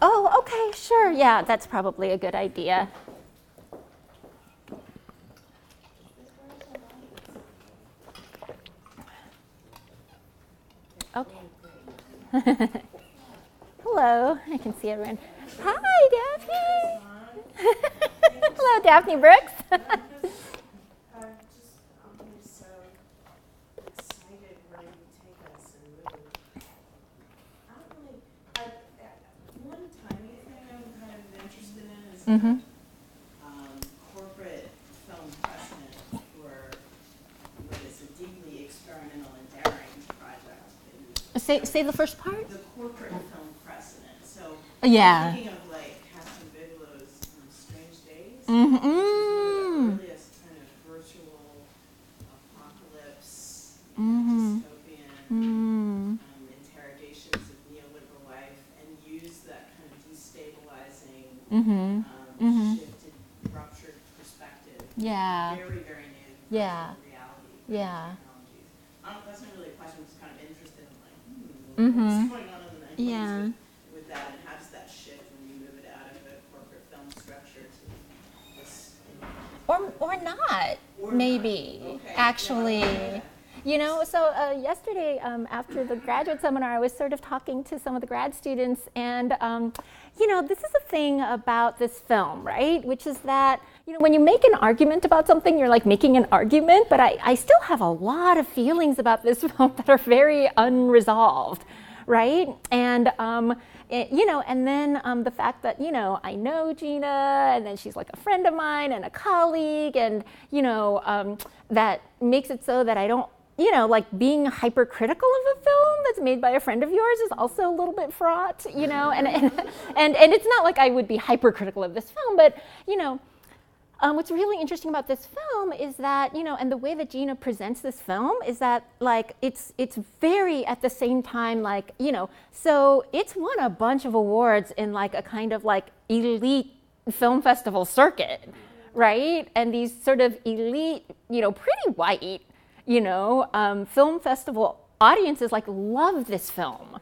Oh, okay, sure. Yeah, that's probably a good idea. Okay. Hello, I can see everyone. Hi, Daphne. Hello, Daphne Brooks. I'm just, I'm so excited where you take us and really. I don't really, I, uh, one tiny thing I'm kind of interested in is Mhm. um, corporate film precedent for what is a deeply experimental and daring project. you- Say, say the first part. The corporate film precedent, so. Yeah. Thinking of like Kathryn Bigelow's um, Strange Days. Mm-hmm. Really a kind of virtual apocalypse, Mhm. dystopian Mm. um, interrogations of neoliberal life, and use that kind of destabilizing, Mm-hmm. um, Mhm. shifted, ruptured perspective. Yeah. Very, very new. Yeah. Reality. Yeah. Technologies. Um, that's not really a question. I'm just kind of interested in like, hmm, Mhm. what's going on in the 90s Yeah. with, with that, and how does that shift when you move it out of a corporate film structure to this? Or, or not, Or not. maybe, Okay. actually. You know, so uh, yesterday um, after the graduate seminar, I was sort of talking to some of the grad students, and um, you know, this is the thing about this film, right? Which is that, you know, when you make an argument about something, you're like making an argument, but I, I still have a lot of feelings about this film that are very unresolved, right? And, um, it- you know, and then um, the fact that, you know, I know Gina, and then she's like a friend of mine and a colleague, and, you know, um, that makes it so that I don't you know, like being hypercritical of a film that's made by a friend of yours is also a little bit fraught, you know, and and and, and it's not like I would be hypercritical of this film, but you know, um, what's really interesting about this film is that you know, and the way that Gina presents this film is that like it's it's very at the same time like you know, so it's won a bunch of awards in like a kind of like elite film festival circuit, right? And these sort of elite, you know, pretty white you know, um, film festival audiences like love this film,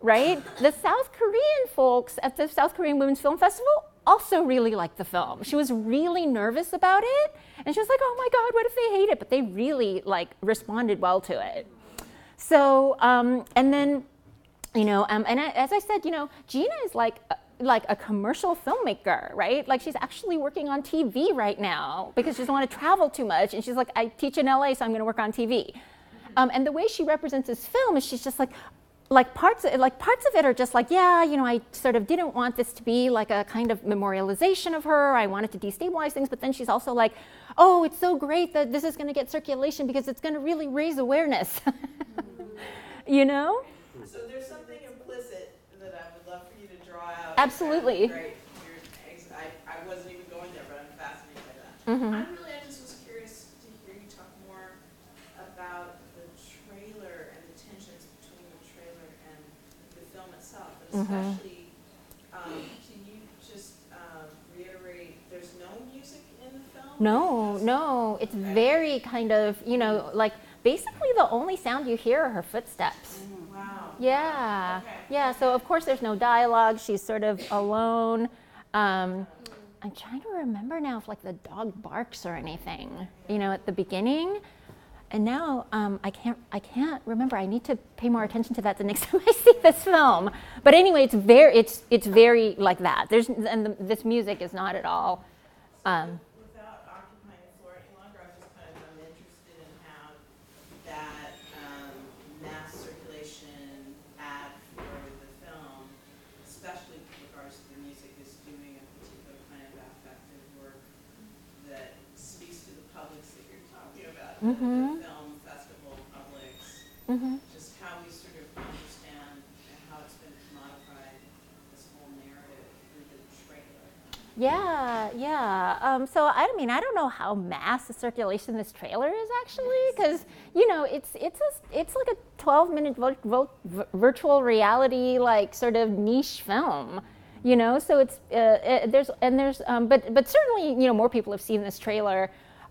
right? The South Korean folks at the South Korean Women's Film Festival also really liked the film. She was really nervous about it, and she was like, "Oh my God, what if they hate it?" But they really like responded well to it. So, um, and then, you know, um, and I, as I said, you know, Gina is like. Like a commercial filmmaker, right? Like she's actually working on TV right now because she doesn't want to travel too much. And she's like, I teach in LA, so I'm going to work on TV. Um, and the way she represents this film is she's just like, like parts, of, like parts of it are just like, yeah, you know, I sort of didn't want this to be like a kind of memorialization of her. I wanted to destabilize things, but then she's also like, oh, it's so great that this is going to get circulation because it's going to really raise awareness. you know? So there's something implicit that I would love for you to draw out. Absolutely. Great. You're ex- I, I wasn't even going there, but I'm fascinated by that. Mhm. I'm really, I just was curious to hear you talk more about the trailer and the tensions between the trailer and the film itself. And Mhm. especially, um, can you just um, reiterate, there's no music in the film? No, no, it's very kind of, you know, like basically the only sound you hear are her footsteps. Yeah, yeah. So of course there's no dialogue. She's sort of alone. Um, I'm trying to remember now if like the dog barks or anything, you know, at the beginning. And now um, I can't, I can't remember. I need to pay more attention to that the next time I see this film. But anyway, it's very, it's, it's very like that. There's, and the, this music is not at all. Um, Without occupying the floor any longer, I'm just kind of, I'm interested in how that um, mass circulation ad for the film, especially with regards to the music, is doing a particular kind of affective work that speaks to the publics that you're about, the- film festival publics, mhm. just how we sort of understand and how it's been commodified, this whole narrative through the trailer. Yeah, yeah. Um, so I mean, I don't know how mass the circulation this trailer is actually, because you know, it's it's a, it's like a 12-minute vo- vo- virtual reality like sort of niche film, you know. So it's uh, uh, there's and there's um, but but certainly you know more people have seen this trailer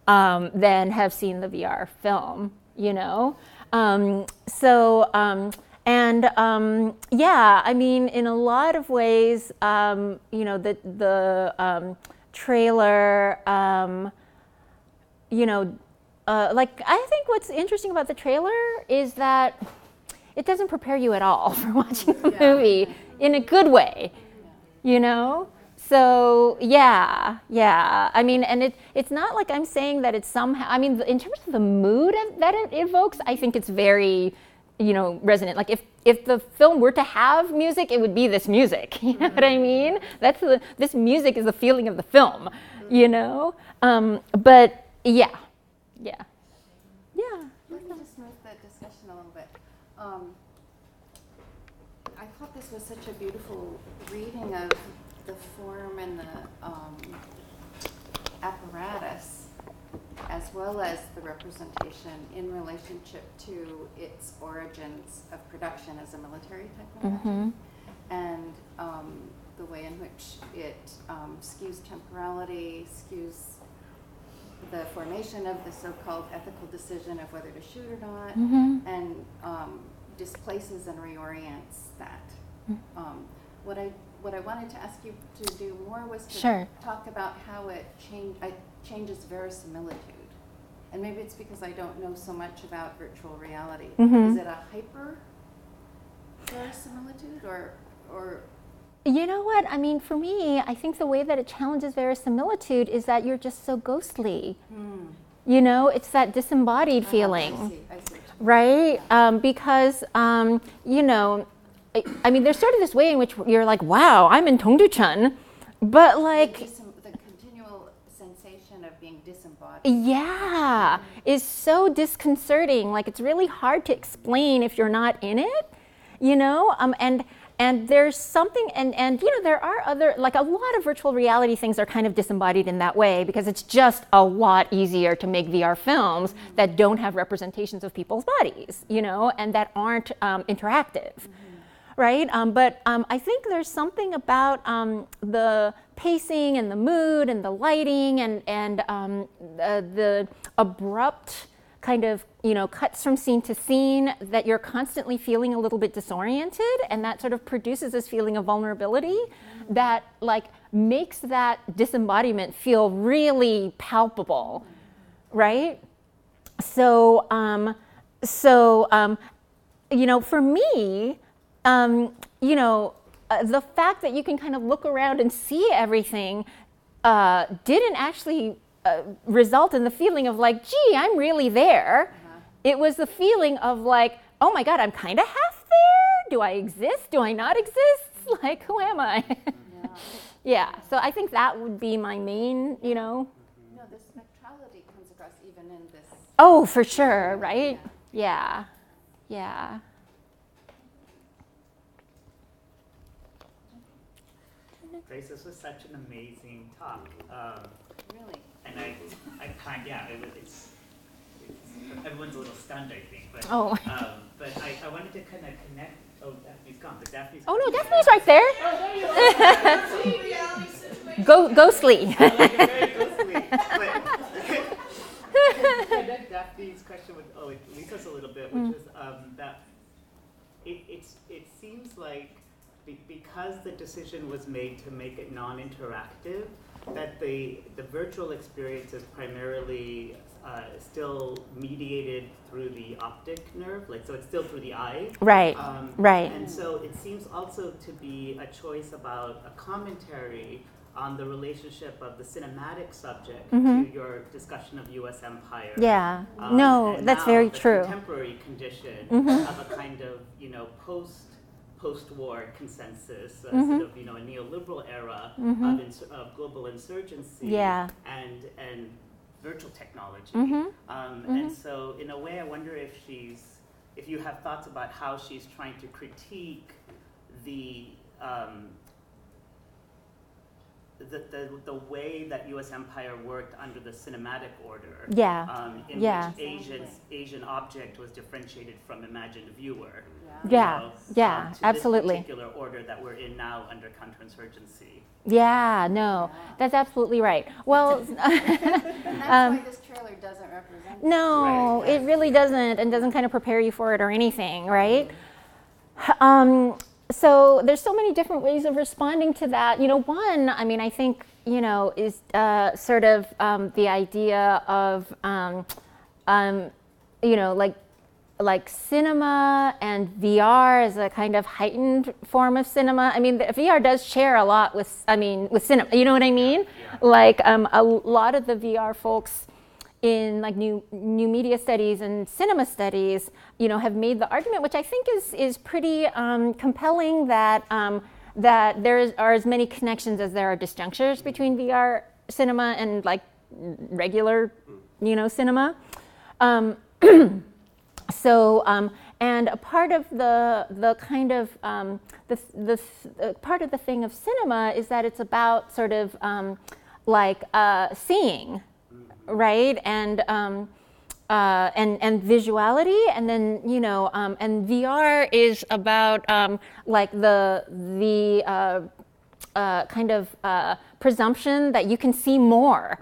um, than have seen the VR film, you know. Um, so um, and um, yeah, I mean, in a lot of ways, um, you know, the the um, trailer, um, you know, uh, like I think what's interesting about the trailer is that it doesn't prepare you at all for watching the movie in a good way, you know. So yeah, yeah. I mean, and it it's not like I'm saying that it's somehow. I mean, in terms of the mood that it evokes, I think it's very, you know, resonant. Like if if the film were to have music, it would be this music. You know what I mean? That's the this music is the feeling of the film. You know. Um, but yeah, yeah, yeah. Let me just move the discussion a little bit. Um, I thought this was such a beautiful reading of the form and the um, apparatus, as well as the representation in relationship to its origins of production as a military technology, Mhm. and um, the way in which it um, skews temporality, skews the formation of the so-called ethical decision of whether to shoot or not, Mhm. and um, displaces and reorients that. Mm. Um, what I what I wanted to ask you to do more was to Sure. talk about how it change I, changes verisimilitude, and maybe it's because I don't know so much about virtual reality. Mhm. Is it a hyper verisimilitude or or You know what? I mean, for me, I think the way that it challenges verisimilitude is that you're just so ghostly. You know, it's that disembodied feeling. I see. I see. right? Um, because um, you know, I, I mean, there's sort of this way in which you're like, "Wow, I'm in Dongducheon," but like, the continual sensation of being disembodied. yeah, is so disconcerting. Like, it's really hard to explain if you're not in it, you know. Um, and and there's something, and and you know, there are other like a lot of virtual reality things are kind of disembodied in that way because it's just a lot easier to make VR films that don't have representations of people's bodies, you know, and that aren't um, interactive right? Um, but um, I think there's something about um, the pacing and the mood and the lighting and and um, the, the abrupt kind of you know cuts from scene to scene that you're constantly feeling a little bit disoriented, and that sort of produces this feeling of vulnerability that like makes that disembodiment feel really palpable, right? So um, so um, you know, for me, um, you know, uh, the fact that you can kind of look around and see everything uh, didn't actually uh, result in the feeling of like, gee, I'm really there. It was the feeling of like, oh my God, I'm kind of half there. Do I exist? Do I not exist? Like, who am I? yeah. So I think that would be my main, you know. No, the spectrality comes across even in this. Oh, for sure, right? Yeah. Yeah. Grace, this was such an amazing talk. Um, Really. and I, I kind, yeah, it was, it's, it's, everyone's a little stunned, I think. But, Oh. um, but I, I wanted to kind of connect. Oh, Daphne's gone, but Daphne's. Oh no. Daphne's right there. Reality situation. Go ghostly. I like it very closely, but connect Daphne's question with oh, with Lisa's a little bit, which Mm. is um, that it, it's it seems like be, because the decision was made to make it non-interactive, that the the virtual experience is primarily uh, still mediated through the optic nerve, like so it's still through the eye. right. Um, Right. And so it seems also to be a choice about a commentary on the relationship of the cinematic subject Mhm. to your discussion of U.S. empire. Yeah. Um, no, that's very true. Contemporary condition Mhm. of a kind of you know post post-war consensus, a Mhm. sort of you know a neoliberal era Mhm. of, ins- of global insurgency Yeah. and and virtual technology. Mhm. Um, Mhm. And so, in a way, I wonder if she's, if you have thoughts about how she's trying to critique the, um, the, the, the way that U.S. empire worked under the cinematic order. Yeah. Um, in Yeah. which Asian, Asian object was differentiated from imagined viewer. Yeah. know, Yeah. um, to absolutely. This particular order that we're in now under counterinsurgency. Yeah. No, that's absolutely right. Well. And that's Um, why this trailer doesn't represent. No, Right. it really doesn't, and doesn't kind of prepare you for it or anything, right? Um, so there's so many different ways of responding to that. You know, one, I mean, I think you know is uh, sort of um, the idea of um, um, you know like like cinema and VR is a kind of heightened form of cinema. I mean, the VR does share a lot with, I mean, with cinema. You know what I mean? Like um, a lot of the VR folks in like new new media studies and cinema studies, you know, have made the argument, which I think is is pretty um, compelling, that um, that there is, are as many connections as there are disjunctures between VR cinema and like regular, you know, cinema. So um, and a part of the the kind of um, the, the, the part of the thing of cinema is that it's about sort of um, like uh, seeing right? And um, uh, and and visuality and then you know um, and VR is about um, like the the uh, uh, kind of uh, presumption that you can see more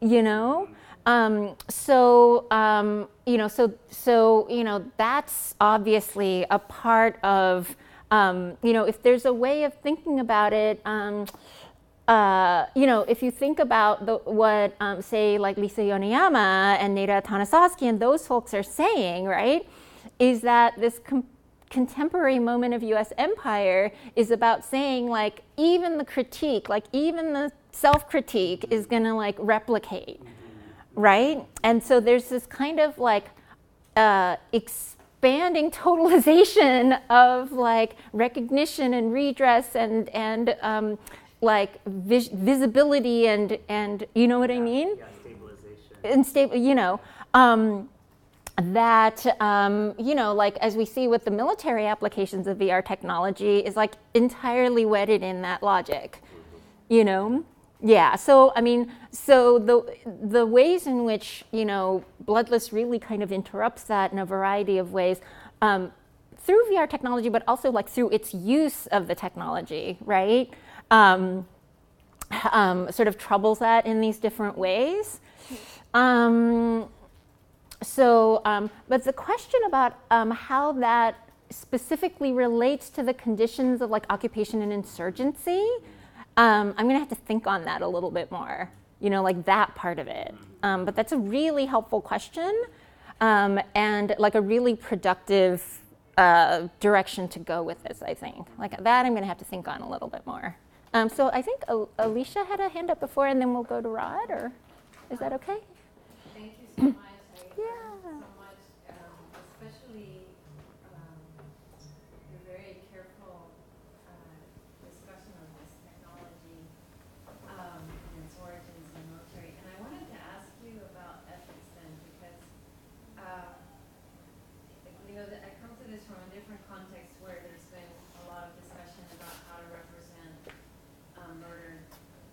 you know um, so um, you know so so you know that's obviously a part of um, you know if there's a way of thinking about it um, uh, you know, if you think about the, what, um, say, like Lisa Yoneyama and Neda Atanasoski and those folks are saying, right, is that this com- contemporary moment of U.S. empire is about saying, like, even the critique, like, even the self-critique is going to like replicate, right? And so there's this kind of like uh, expanding totalization of like recognition and redress and and um, like vis- visibility and and you know what I mean? Yeah, stabilization. And stable, you know. Um, that um, you know, like as we see with the military applications of VR technology, is like entirely wedded in that logic. You know, yeah. So I mean, so the the ways in which you know bloodless really kind of interrupts that in a variety of ways. Um, through VR technology, but also like through its use of the technology, right? Um, um, sort of troubles that in these different ways. Um, so, um, but the question about um, how that specifically relates to the conditions of like occupation and insurgency, um, I'm going to have to think on that a little bit more. You know, like that part of it. Um, but that's a really helpful question um, and like a really productive uh, direction to go with this. I think like that I'm going to have to think on a little bit more. Um, so I think Al- Alicia had a hand up before, and then we'll go to Rod. Or is that okay? Thank you so much. I Yeah. learned so much, um, especially um, your very careful uh, discussion of this technology um, and its origins in the military. And I wanted to ask you about ethics then, because uh, you know, that I come to this from a different context where there's been a lot of discussion about how to represent um, murdered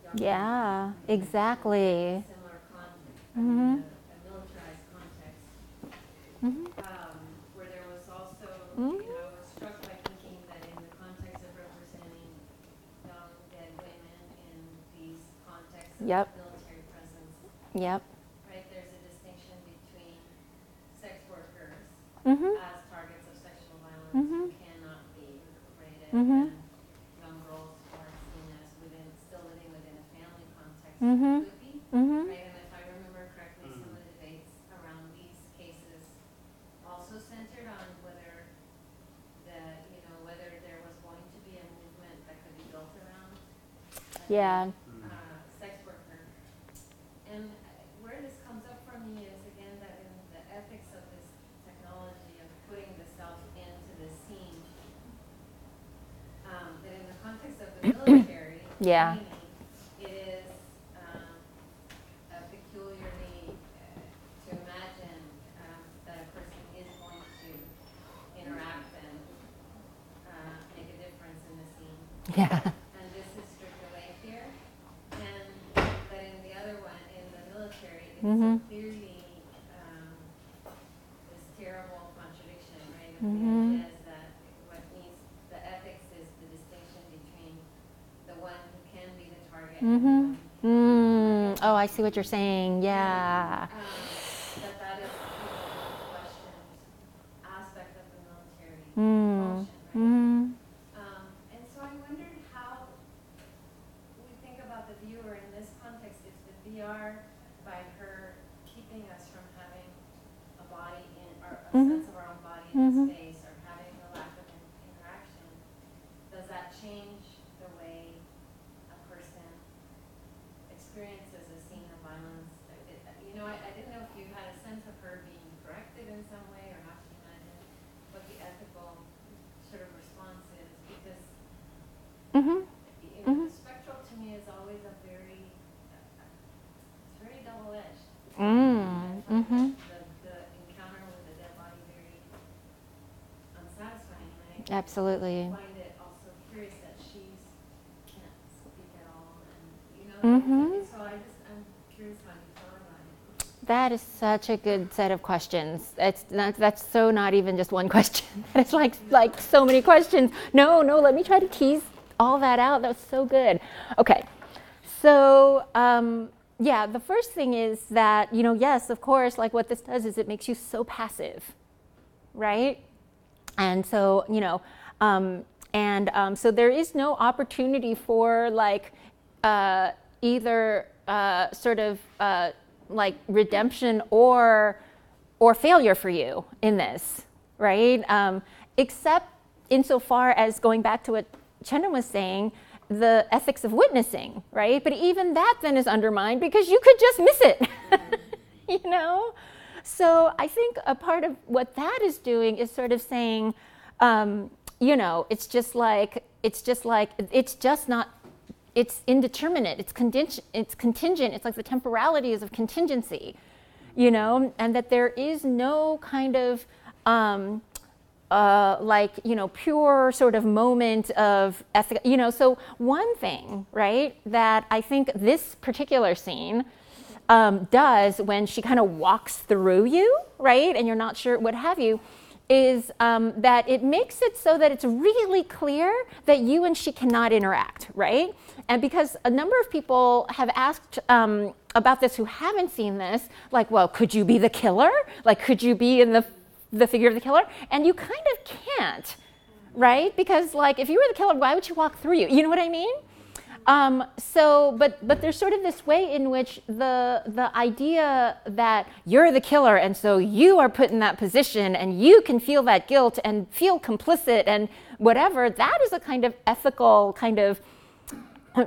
young people Yeah, exactly. similar context, I mean, a, a militarized context, Mhm. um, where there was also, Mhm. you know, I was struck by thinking that in the context of representing young dead women in these contexts of Yep. military presence, Yep. right, there's a distinction between sex workers Mhm. as targets of sexual violence who cannot be rated, Mhm. and young girls who are seen as within, still living within a family context Mhm. could be. Mhm. Right, and if I remember correctly, some of the debates around these cases also centered on whether the, you know, whether there was going to be a movement that could be built around. uh, Yeah. Uh, sex worker. And uh, where this comes up for me is again that in the ethics of this technology of putting the self into the scene, um, that in the context of the military, Yeah. training, it is, um, a peculiarly, uh, to imagine, um, that a person is going to interact and, uh, make a difference in the scene. Yeah. And this is stripped away here, and but in the other one, in the military, it's so Mhm. clearly, um, this terrible contradiction, right? Of Mhm. the idea is that what needs, the ethics is the distinction between the one who can be the target and the Mhm. Mm. Oh, I see what you're saying. Yeah. um, that that is, you know, a questioned aspect of the military Mm. function. right? Mm, Um, and so I wondered how we think about the viewer in this context, if the VR, by her keeping us from having a body in, or a Mhm. sense of our own body in Mhm. space, or having the lack of in- interaction, does that change the way a person experiences a scene of violence? It- it- You know, I, I didn't know if you had a sense of her being corrected in some way, or how she imagined what the ethical sort of response is, because mhm. you know, Mhm. the spectral to me is always a very, it's very double-edged. Mm, I find mhm. the, the encounter with the dead body very unsatisfying, and I Absolutely. find it also curious that she's can't speak at all, and, you know, Mhm. so I just, I'm curious how you thought about it. That is such a good set of questions. It's not, that's so not even just one question. It's like like so many questions. No, no. Let me try to tease all that out. That was so good. Okay, so um, yeah, the first thing is that you know, yes, of course, like what this does is it makes you so passive, right? And so you know, um, and um, so there is no opportunity for like uh, either uh, sort of uh, like redemption or or failure for you in this, right? Um, except insofar as going back to what Chandra was saying, the ethics of witnessing, right? But even that then is undermined because you could just miss it, you know? So I think a part of what that is doing is sort of saying, um, you know, it's just like, it's just like, it's just not it's indeterminate, it's contingent, it's contingent, it's like the temporalities of contingency, you know, and that there is no kind of um, uh, like, you know, pure sort of moment of ethical. you know. So, one thing, right, that I think this particular scene um, does when she kind of walks through you, right, and you're not sure what have you, is um, that it makes it so that it's really clear that you and she cannot interact, right? And because a number of people have asked um, about this who haven't seen this, like, well, could you be the killer? Like, could you be in the the figure of the killer? And you kind of can't, right? Because like, if you were the killer, why would she walk through you? You know what I mean? Um, so, but but there's sort of this way in which the the idea that you're the killer and so you are put in that position and you can feel that guilt and feel complicit and whatever that is a kind of ethical kind of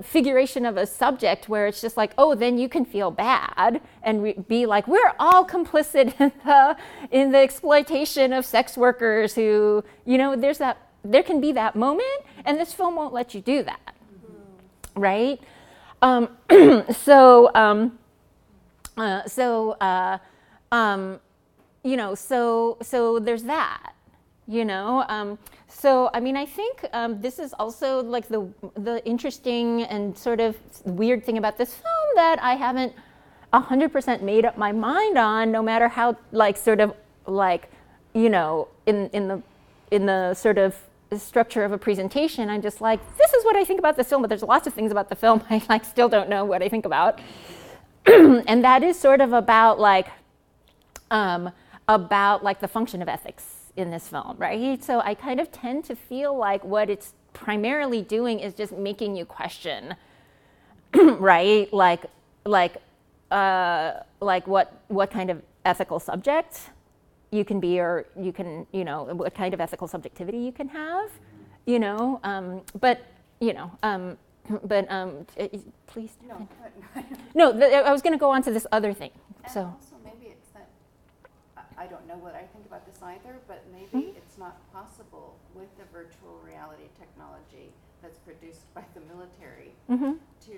figuration of a subject where it's just like oh then you can feel bad and re- be like we're all complicit in the in the exploitation of sex workers who you know there's that there can be that moment and this film won't let you do that right? Um, so, um, uh, so, uh, um, you know, so, so there's that, you know. Um, so, I mean, I think um, this is also like the the interesting and sort of weird thing about this film that I haven't hundred percent made up my mind on, no matter how like sort of like, you know, in in the in the sort of structure of a presentation, I'm just like, this is what I think about this film, but there's lots of things about the film I like still don't know what I think about. and that is sort of about like um, about like the function of ethics in this film, right? So I kind of tend to feel like what it's primarily doing is just making you question, right? Like like uh, like what what kind of ethical subject you can be or you can you know what kind of ethical subjectivity you can have you know um, but you know um, but um, t- please No, no th- i was going to go on to this other thing and so also maybe it's that, I, don't know what I think about this either, but maybe Mhm. it's not possible with the virtual reality technology that's produced by the military hmm to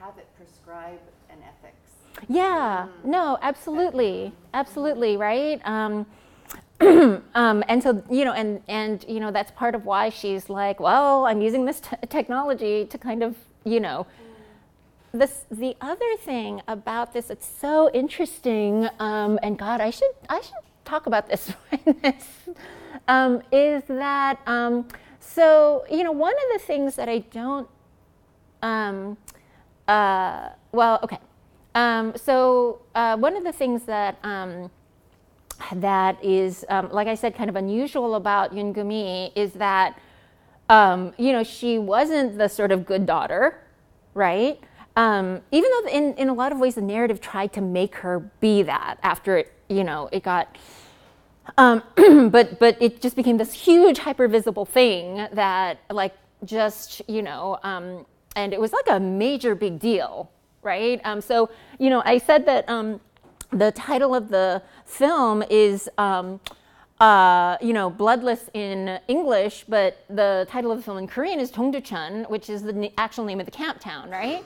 have it prescribe an ethics. Yeah. No absolutely. Absolutely right? Um, um, and so you know and and you know that's part of why she's like well i'm using this t- technology to kind of you know. This the other thing about this that's so interesting um, and god i should i should talk about this um, is that um, so you know one of the things that i don't um, uh, well okay um, so uh, one of the things that um, that is, um, like I said, kind of unusual about Yun Gumi is that, um, you know, she wasn't the sort of good daughter, right? Um, even though in, in a lot of ways the narrative tried to make her be that after it, you know, it got, um, but but it just became this huge hyper visible thing that like just you know, and it was like a major big deal, right? Um, so you know, I said that um, the title of the film is. Um, uh, you know, bloodless in English, but the title of the film in Korean is Dongducheon, which is the actual name of the camp town, right?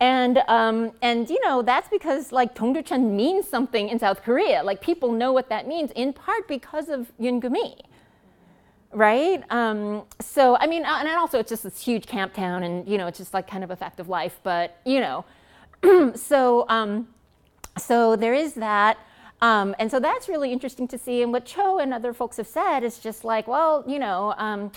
And, um, and you know, that's because like Dongducheon means something in South Korea. Like people know what that means in part because of Yun Gumi, right? Um, so, I mean, uh, and also it's just this huge camp town and, you know, it's just like kind of a fact of life, but, you know, so, um, so there is that. Um, and so that's really interesting to see. And what Cho and other folks have said is just like, well, you know, um,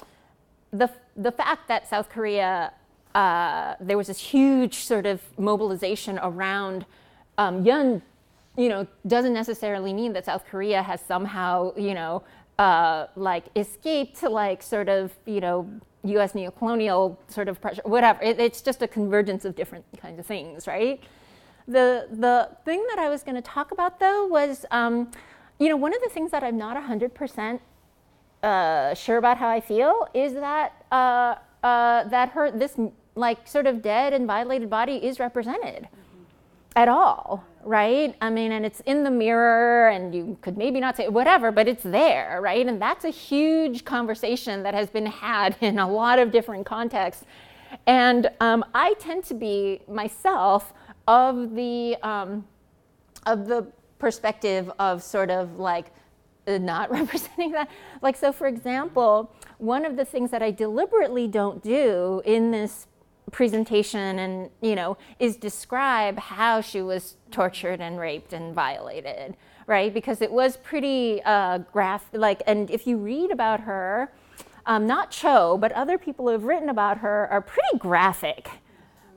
the, the fact that South Korea, uh, there was this huge sort of mobilization around um, Yun, you know, doesn't necessarily mean that South Korea has somehow, you know, uh, like escaped like sort of, you know, U.S. neocolonial sort of pressure, whatever. It, it's just a convergence of different kinds of things, right? The, the thing that I was going to talk about though was, um, you know, one of the things that I'm not 100% uh, sure about how I feel is that, uh, uh, that her, this like sort of dead and violated body is represented at all, right? I mean, and it's in the mirror, and you could maybe not say whatever, but it's there, right? And that's a huge conversation that has been had in a lot of different contexts. And um, I tend to be myself of the um, of the perspective of sort of like uh, not representing that. Like, so for example, one of the things that I deliberately don't do in this presentation and you know is describe how she was tortured and raped and violated right? Because it was pretty uh, graph like and if you read about her um, not cho but other people who have written about her are pretty graphic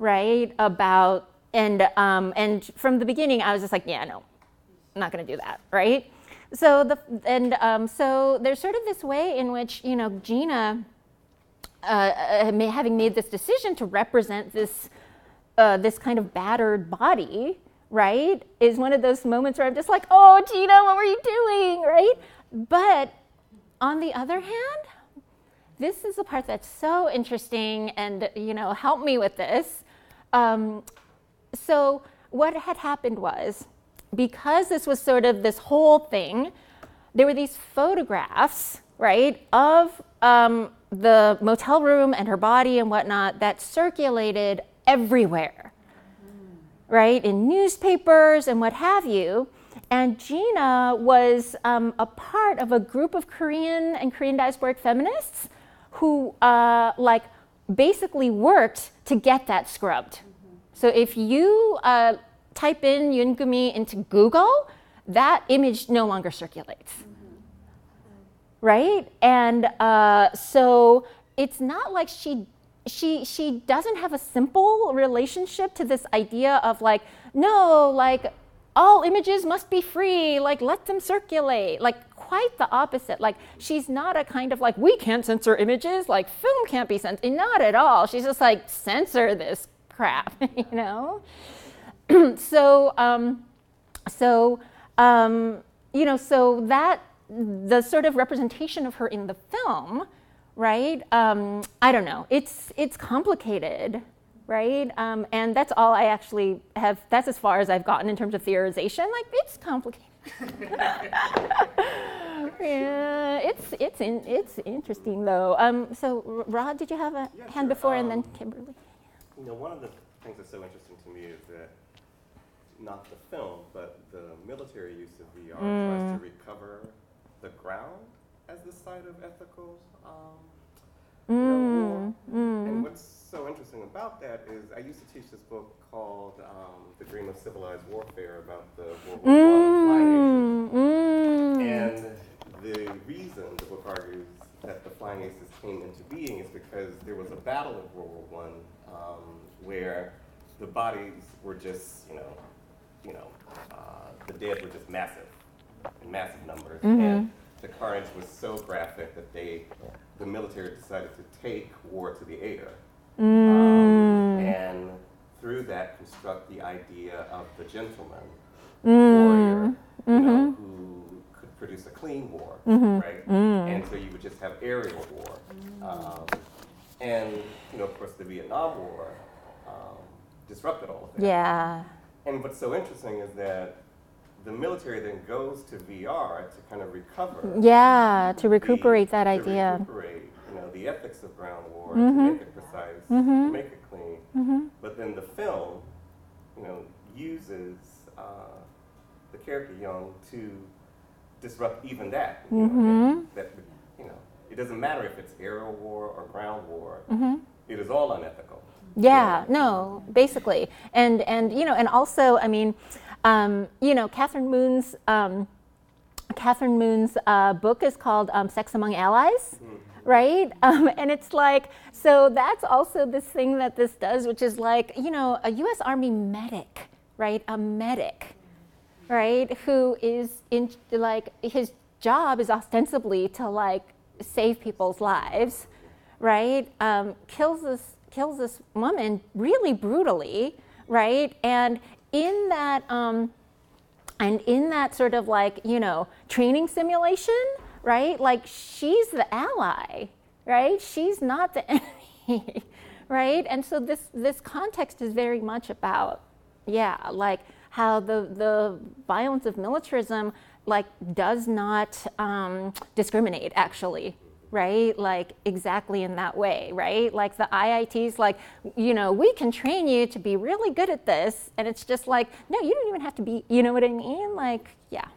right about and um, and from the beginning i was just like yeah no i'm not going to do that right? So the and um, so there's sort of this way in which you know gina uh, uh, having made this decision to represent this uh, this kind of battered body, right, is one of those moments where I'm just like, oh, Gina, what were you doing, right? But on the other hand, this is the part that's so interesting, and you know, help me with this. Um, so what had happened was, because this was sort of this whole thing, there were these photographs, right, of um, the motel room and her body and whatnot that circulated everywhere, right? In newspapers and what have you. And Gina was um, a part of a group of Korean and Korean diasporic feminists who, uh, like, basically worked to get that scrubbed. So if you uh, type in Yun Gumi into Google, that image no longer circulates right? And uh, so it's not like she she she doesn't have a simple relationship to this idea of like no like all images must be free like let them circulate like quite the opposite. Like she's not a kind of like we can't censor images like film can't be censored not at all. She's just like censor this crap you know? So um so um you know so that the sort of representation of her in the film, right? Um, I don't know. It's it's complicated, right? Um, and that's all I actually have. That's as far as I've gotten in terms of theorization. Like it's complicated. yeah, it's it's in, it's interesting though. Um, so Rod, did you have a Yeah, hand sure. before, and then Um, Kimberly? You know, one of the things that's so interesting to me is that not the film, but the military use of VR tries to recover the ground as the site of ethical um, you know, war. And what's so interesting about that is I used to teach this book called um, The Dream of Civilized Warfare about the World War I flying aces. Mm, mm. And the reason the book argues that the Flying Aces came into being is because there was a battle in World War One um, where the bodies were just, you know, you know, uh, the dead were just massive, in massive numbers, Mm-hmm. and the carnage was so graphic that they, the military decided to take war to the air. Um, and through that, construct the idea of the gentleman warrior, you know, who could produce a clean war, right? And so you would just have aerial war. Um, and, you know, of course, the Vietnam War um, disrupted all of that. Yeah. And what's so interesting is that the military then goes to VR to kind of recover. Yeah, to the- recuperate that to idea. recuperate, you know, the ethics of ground war, to mm-hmm. make it precise, to mm-hmm. make it clean. Mm-hmm. But then the film, you know, uses uh, the character Yun to disrupt even that. You know, that, that, you know, it doesn't matter if it's aerial war or ground war. It is all unethical. Yeah, no, basically, and and you know, and also, I mean, um, you know, Katharine Moon's um, Katharine Moon's uh, book is called um, "Sex Among Allies," right? Um, and it's like, so that's also this thing that this does, which is like, you know, a U.S. Army medic, right? A medic, right? Who is in like his job is ostensibly to like save people's lives, right? Um, kills this kills this woman really brutally, right? And in that um, and in that sort of like you know training simulation, right? Like she's the ally, right? She's not the enemy, right? And so this this context is very much about yeah, like how the the violence of militarism like does not um, discriminate actually right? Like exactly in that way right? Like the iits like you know we can train you to be really good at this and it's just like no you don't even have to be you know what i mean? Like yeah.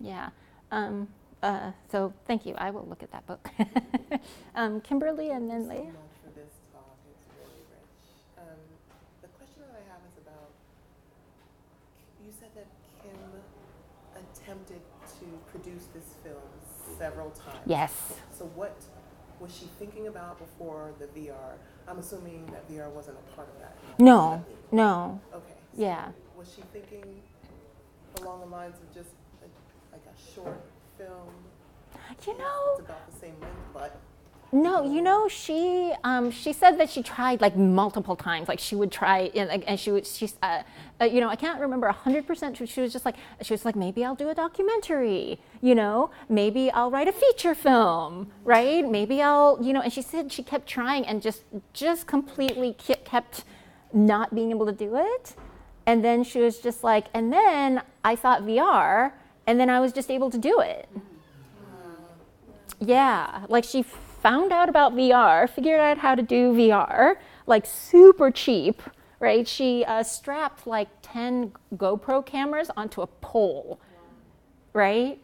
Yeah. Um, uh, so thank you. I will look at that book. Um, kimberly and then leah so much for this talk. It's really rich. Um, the question that I have is about you said that Kim attempted to produce this film several times. yes So what was she thinking about before the VR? I'm assuming that VR wasn't a part of that. no no Okay. so yeah Was she thinking along the lines of just a, like a short film? you know It's about the same length, but No, you know, she um, she said that she tried like multiple times. Like she would try, and, like, and she would she's uh, uh, you know I can't remember hundred percent. She was just like she was like maybe I'll do a documentary. You know, maybe I'll write a feature film, right? Maybe I'll you know. And she said she kept trying and just just completely kept not being able to do it. And then she was just like, and then I thought VR, and then I was just able to do it. Yeah, like she found out about VR, figured out how to do VR, like super cheap, right? She uh, strapped like 10 GoPro cameras onto a pole, right?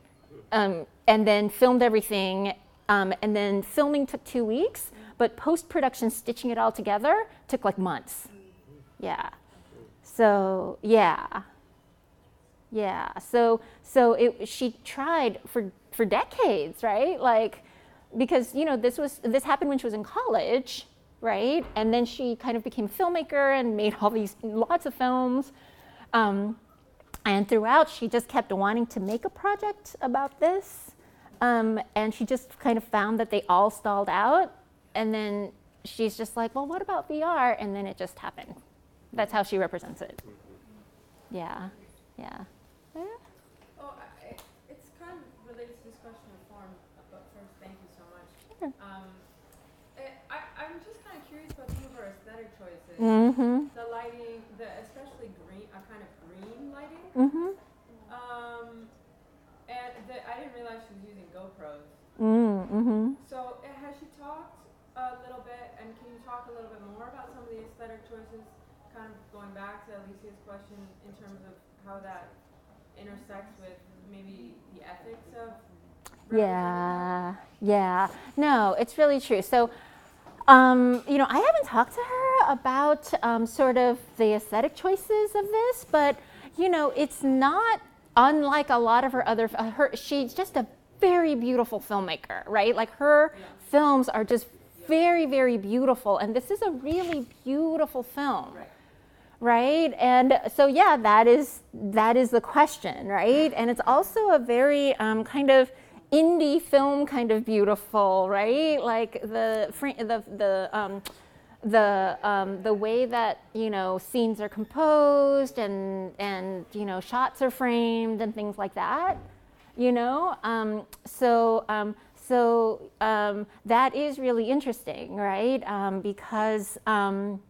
Um, and then filmed everything. Um, and then filming took two weeks, but post production, stitching it all together, took like months. Yeah. So, yeah. Yeah. So so it she tried for for decades, right? Like because you know this was this happened when she was in college, right? And then she kind of became a filmmaker and made all these lots of films. Um, and throughout, she just kept wanting to make a project about this. Um, and she just kind of found that they all stalled out. And then she's just like, well, what about VR? And then it just happened. That's how she represents it. Yeah, yeah. Yeah. Oh, I, I- it's kind of related to this question of form, but first, thank you so much. Sure. Um, eh, I, I'm just kind of curious about some of her aesthetic choices. Mm-hmm. The lighting, the especially green, a kind of green lighting. Mm-hmm. Um, and the, I didn't realize she was using GoPros. Mm-hmm. So eh, has she talked a little bit, and can you talk a little bit more about some of the aesthetic choices? Kind of going back to Alicia's question in terms of how that intersects with maybe the ethics of. Yeah, yeah. No, it's really true. So, um, you know, I haven't talked to her about um, sort of the aesthetic choices of this, but you know, it's not unlike a lot of her other. Uh, her, she's just a very beautiful filmmaker, right? Like her films are just very, very beautiful, and this is a really beautiful film. right? And so yeah, that is that is the question, right? And it's also a very um, kind of indie film kind of beautiful, right? Like the the the um, the um, the way that you know scenes are composed and and you know shots are framed and things like that, you know. Um, so um, so um, that is really interesting, right? Um, because um,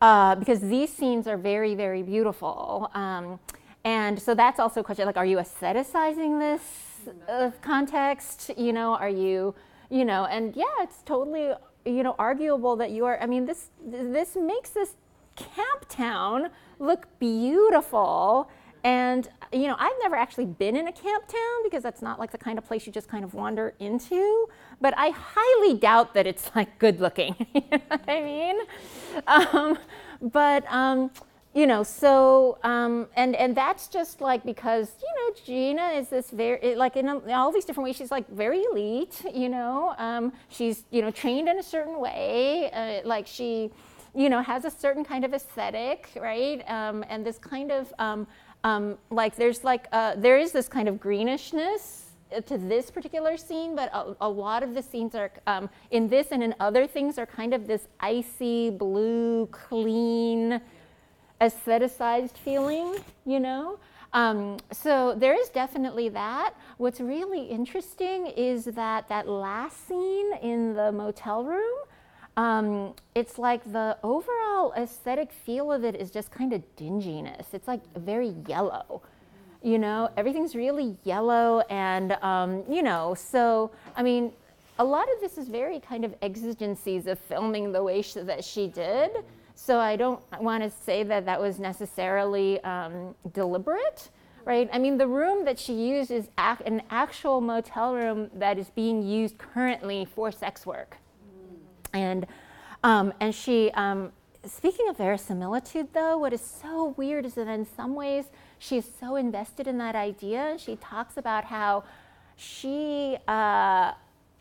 uh, because these scenes are very very beautiful. Um, and so that's also a question like, are you aestheticizing this uh, context? You know, are you, you know, and yeah, it's totally, you know, arguable that you are. I mean, this this makes this camp town look beautiful. And you know, I've never actually been in a camp town because that's not like the kind of place you just kind of wander into. But I highly doubt that it's like good looking. you know what I mean? Um, but um, you know, so um, and and that's just like because you know Gina is this very like in, a, in all these different ways she's like very elite. You know, um, she's you know trained in a certain way. Uh, like she, you know, has a certain kind of aesthetic, right? Um, and this kind of um, um, like there's like uh, there is this kind of greenishness to this particular scene, but a, a lot of the scenes are um, in this and in other things are kind of this icy blue, clean, aestheticized feeling, you know. Um, so there is definitely that. What's really interesting is that that last scene in the motel room. Um, it's like the overall aesthetic feel of it is just kind of dinginess. It's like very yellow you know everything's really yellow and um, you know so i mean a lot of this is very kind of exigencies of filming the way that she did so i don't want to say that that was necessarily um, deliberate right i mean the room that she used is ac- an actual motel room that is being used currently for sex work and um, and she um, speaking of verisimilitude though what is so weird is that in some ways she's so invested in that idea. She talks about how she uh,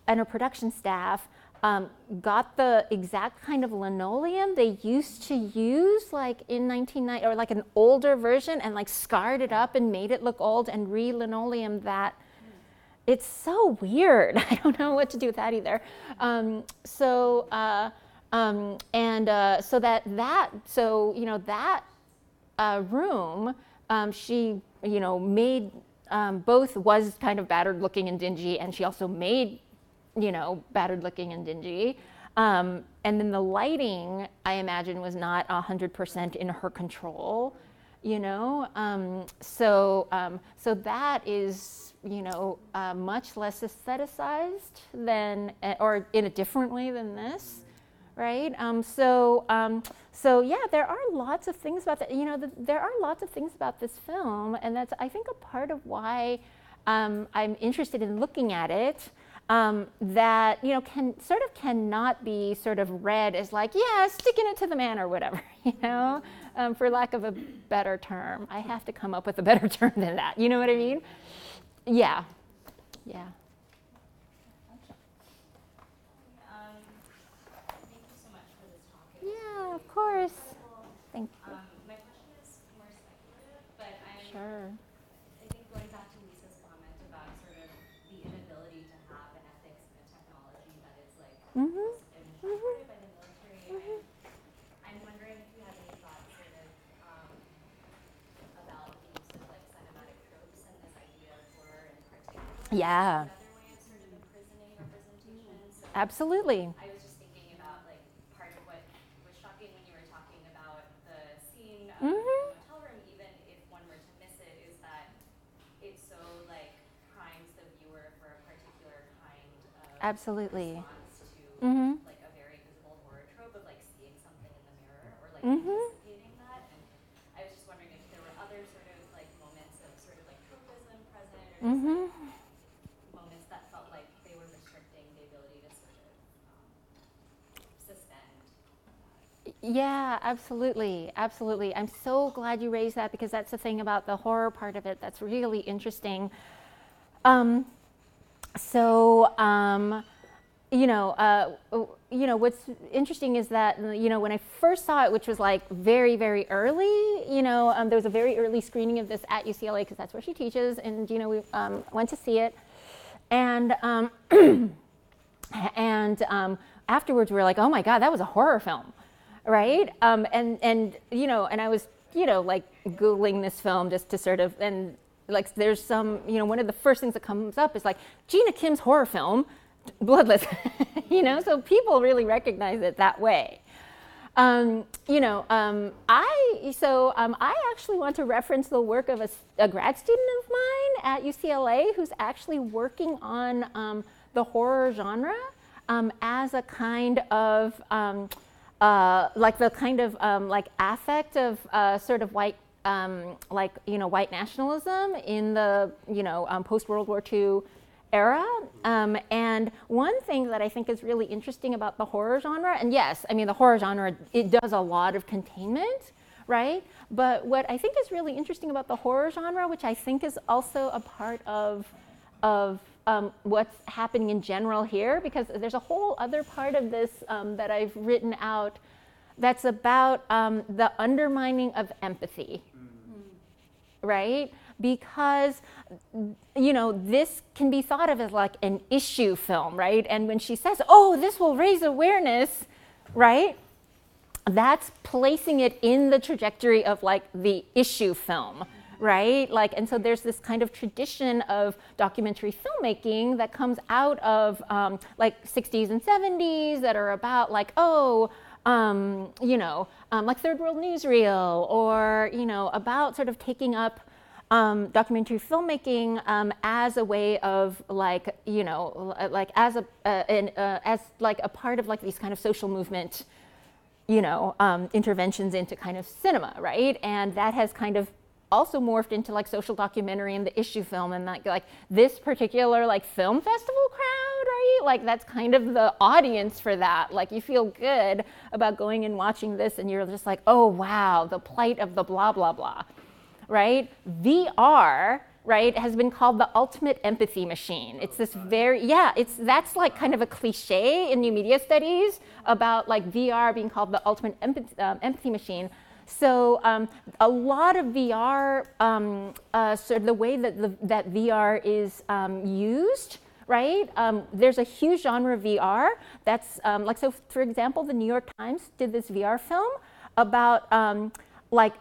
and her production staff um, got the exact kind of linoleum they used to use like in 1990 or like an older version and like scarred it up and made it look old and re-linoleum that. It's so weird. I don't know what to do with that either. Um, so uh, um, and uh, so that that so you know that uh, room um, she, you know, made um, both was kind of battered looking and dingy, and she also made, you know, battered looking and dingy. Um, and then the lighting, I imagine, was not 100% in her control, you know. Um, so, um, so that is, you know, uh, much less aestheticized than, or in a different way than this right? Um, so, um, so yeah, there are lots of things about that. You know, the, there are lots of things about this film, and that's I think a part of why um, I'm interested in looking at it. Um, that you know can sort of cannot be sort of read as like yeah sticking it to the man or whatever you know um, for lack of a better term I have to come up with a better term than that you know what I mean yeah yeah Yeah, of course. Thank you. Um, my question is more speculative, but I'm, Sure. I think going back to Lisa's comment about sort of the inability to have an ethics in a technology that is like instructed by the military. I'm, I'm wondering if you have any thoughts sort of um, about the use of like cinematic tropes and this idea of horror in particular. Yeah. Another way of sort of imprisoning representation. So Absolutely. I was just thinking about like part of what was shocking when you were talking about the scene of Mhm. the hotel room, even if one were to miss it, is that it so like primes the viewer for a particular kind of Absolutely. response Mhm. like a very visible horror trope of like seeing something in the mirror or like Mhm. anticipating that. And I was just wondering if there were other sort of like moments of sort of like tropism present or just Mhm. like moments that felt like they were restricting the ability to sort of um, suspend. Yeah, absolutely. Absolutely. I'm so glad you raised that because that's the thing about the horror part of it that's really interesting. Um, so, um, you know, uh, you know, what's interesting is that you know when I first saw it, which was like very, very early, you know, um, there was a very early screening of this at UCLA because that's where she teaches, and you know, we um, went to see it, and um, and um, afterwards we were like, oh my god, that was a horror film, right? Um, and and you know, and I was you know like googling this film just to sort of and like there's some you know one of the first things that comes up is like Gina Kim's horror film bloodless, you know, so people really recognize it that way. Um, you know, um, I so um, I actually want to reference the work of a, a, grad student of mine at UCLA who's actually working on um, the horror genre um, as a kind of um, uh, like the kind of like affect of uh, sort of white like you know white nationalism in the you know post World War II era. Um, and one thing that I think is really interesting about the horror genre, and yes, I mean, the horror genre, it does a lot of containment, right? But what I think is really interesting about the horror genre, which I think is also a part of, of um, what's happening in general here, because there's a whole other part of this um, that I've written out that's about um, the undermining of empathy, mm. right? Because you know this can be thought of as like an issue film right? And when she says oh this will raise awareness right that's placing it in the trajectory of like the issue film right? Like and so there's this kind of tradition of documentary filmmaking that comes out of um, like 60s and 70s that are about like oh um, you know um, like third world newsreel or you know about sort of taking up um, documentary filmmaking um, as a way of like you know like as a uh, an, uh, as like a part of like these kind of social movement you know um, interventions into kind of cinema right? And that has kind of also morphed into like social documentary and the issue film and like like this particular like film festival crowd right? Like that's kind of the audience for that. Like you feel good about going and watching this and you're just like oh wow the plight of the blah blah blah right? VR, right, has been called the ultimate empathy machine. It's this very, yeah, it's that's like kind of a cliche in new media studies about like VR being called the ultimate empathy, um, empathy machine. So um, a lot of VR, um, uh, sort of the way that the, that VR is um, used, right? Um, there's a huge genre of VR that's um, like so. For example, the New York Times did this VR film about um, like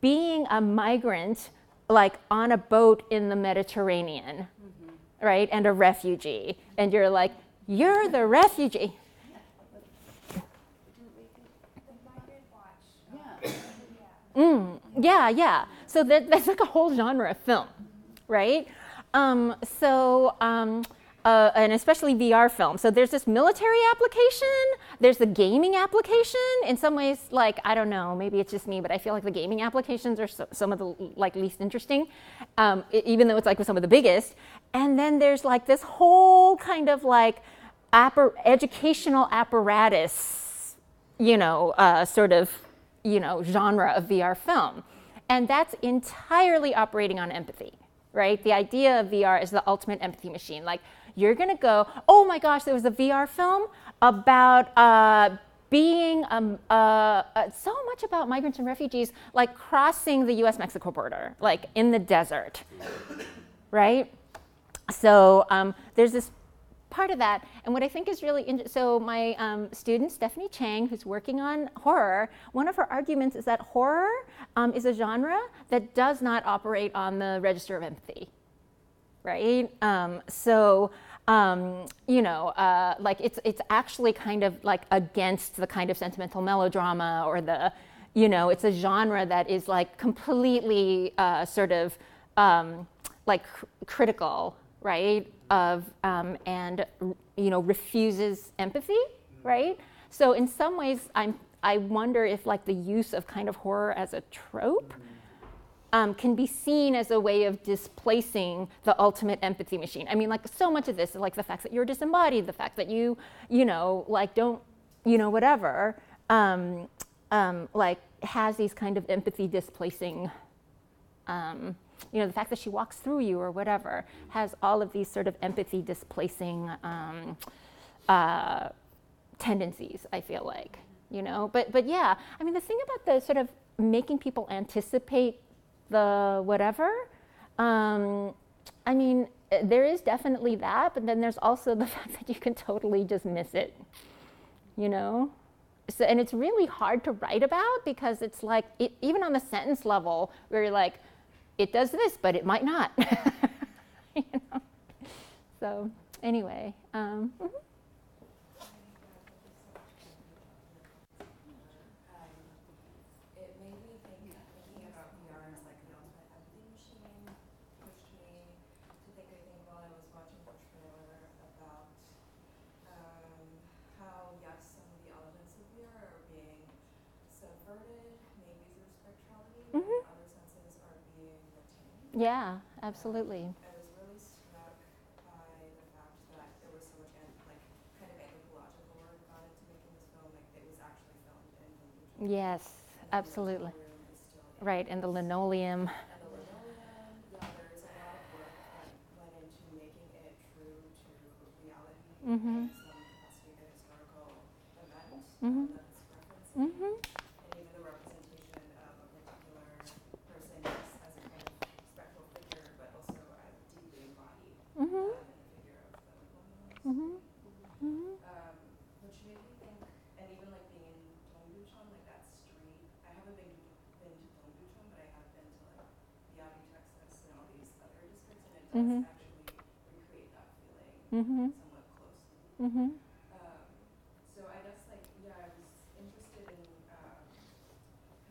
being a migrant, like on a boat in the Mediterranean, mm-hmm. right, and a refugee, and you're like, you're the refugee. Mm, yeah, yeah. So that, that's like a whole genre of film, right? Um, so um, uh, and especially VR film. So there's this military application, there's the gaming application. In some ways, like I don't know, maybe it's just me, but I feel like the gaming applications are so, some of the like least interesting, um, even though it's like some of the biggest. And then there's like this whole kind of like appar- educational apparatus, you know, uh, sort of you know genre of VR film, and that's entirely operating on empathy right? The idea of VR is the ultimate empathy machine. Like you're going to go, oh my gosh, there was a VR film about uh, being um, uh, uh, so much about migrants and refugees, like crossing the US Mexico border, like in the desert, right? So um, there's this part of that. And what I think is really interesting, so my um, student, Stephanie Chang, who's working on horror, one of her arguments is that horror um, is a genre that does not operate on the register of empathy, right? Um, so um, you know, uh, like it's it's actually kind of like against the kind of sentimental melodrama or the, you know, it's a genre that is like completely uh, sort of um, like cr- critical, right, of um, and you know refuses empathy, right. So in some ways, I'm I wonder if like the use of kind of horror as a trope um, can be seen as a way of displacing the ultimate empathy machine. I mean, like so much of this, like the fact that you're disembodied, the fact that you, you know, like don't, you know, whatever, um, um, like has these kind of empathy displacing, um, you know, the fact that she walks through you or whatever has all of these sort of empathy displacing, um, uh, tendencies. I feel like you know, but but yeah, I mean the thing about the sort of making people anticipate the whatever. Um, I mean, there is definitely that, but then there's also the fact that you can totally just miss it. You know, so, and it's really hard to write about because it's like it, even on the sentence level where you're like, it does this, but it might not. you know? So anyway. Um, mhm. Um, it made me think, thinking about VR as like the ultimate empathy machine, pushed me to think, I think while I was watching the trailer about, um, how yes, some of the elements of VR are being subverted, maybe through spectrality, but in other senses are being retained. Yeah, absolutely. I was really struck by the fact that there was so much an- like kind of anthropological work gone into making this film. Like it was actually filmed in. Yes, And the absolutely. room is still in Right, and the linoleum. and the linoleum, yeah, there's a lot of work that went into making it true to reality Mhm. in some capacity, the historical event Mhm. that it's referencing. Mhm. And even the representation of a particular person as, as a kind of spectral figure, but also as deeply embodied Mhm. um, in the figure of the woman. Mhm. Mhm. Um, which made me think, and even like being in Dongducheon, like that street. I haven't been been to Dongducheon, but I have been to like Yagi, Texas, and all these other districts, and it does Mhm. actually recreate that feeling Mhm. somewhat closely. Mhm. Um, so I guess like yeah, I was interested in um, who because this film also circulated in all these like yeah, I was interested in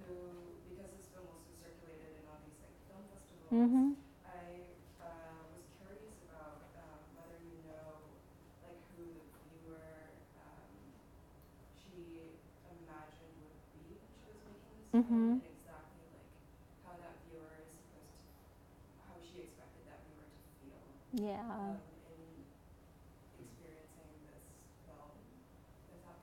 who, because this film also circulated in all these like film festivals. Mhm. I uh, was curious about um, whether you know like who the viewer um, she imagined would be when she was making this film, Mhm. and exactly like how that viewer is supposed to, how she expected that viewer to feel Yeah. um, in experiencing this film. Does that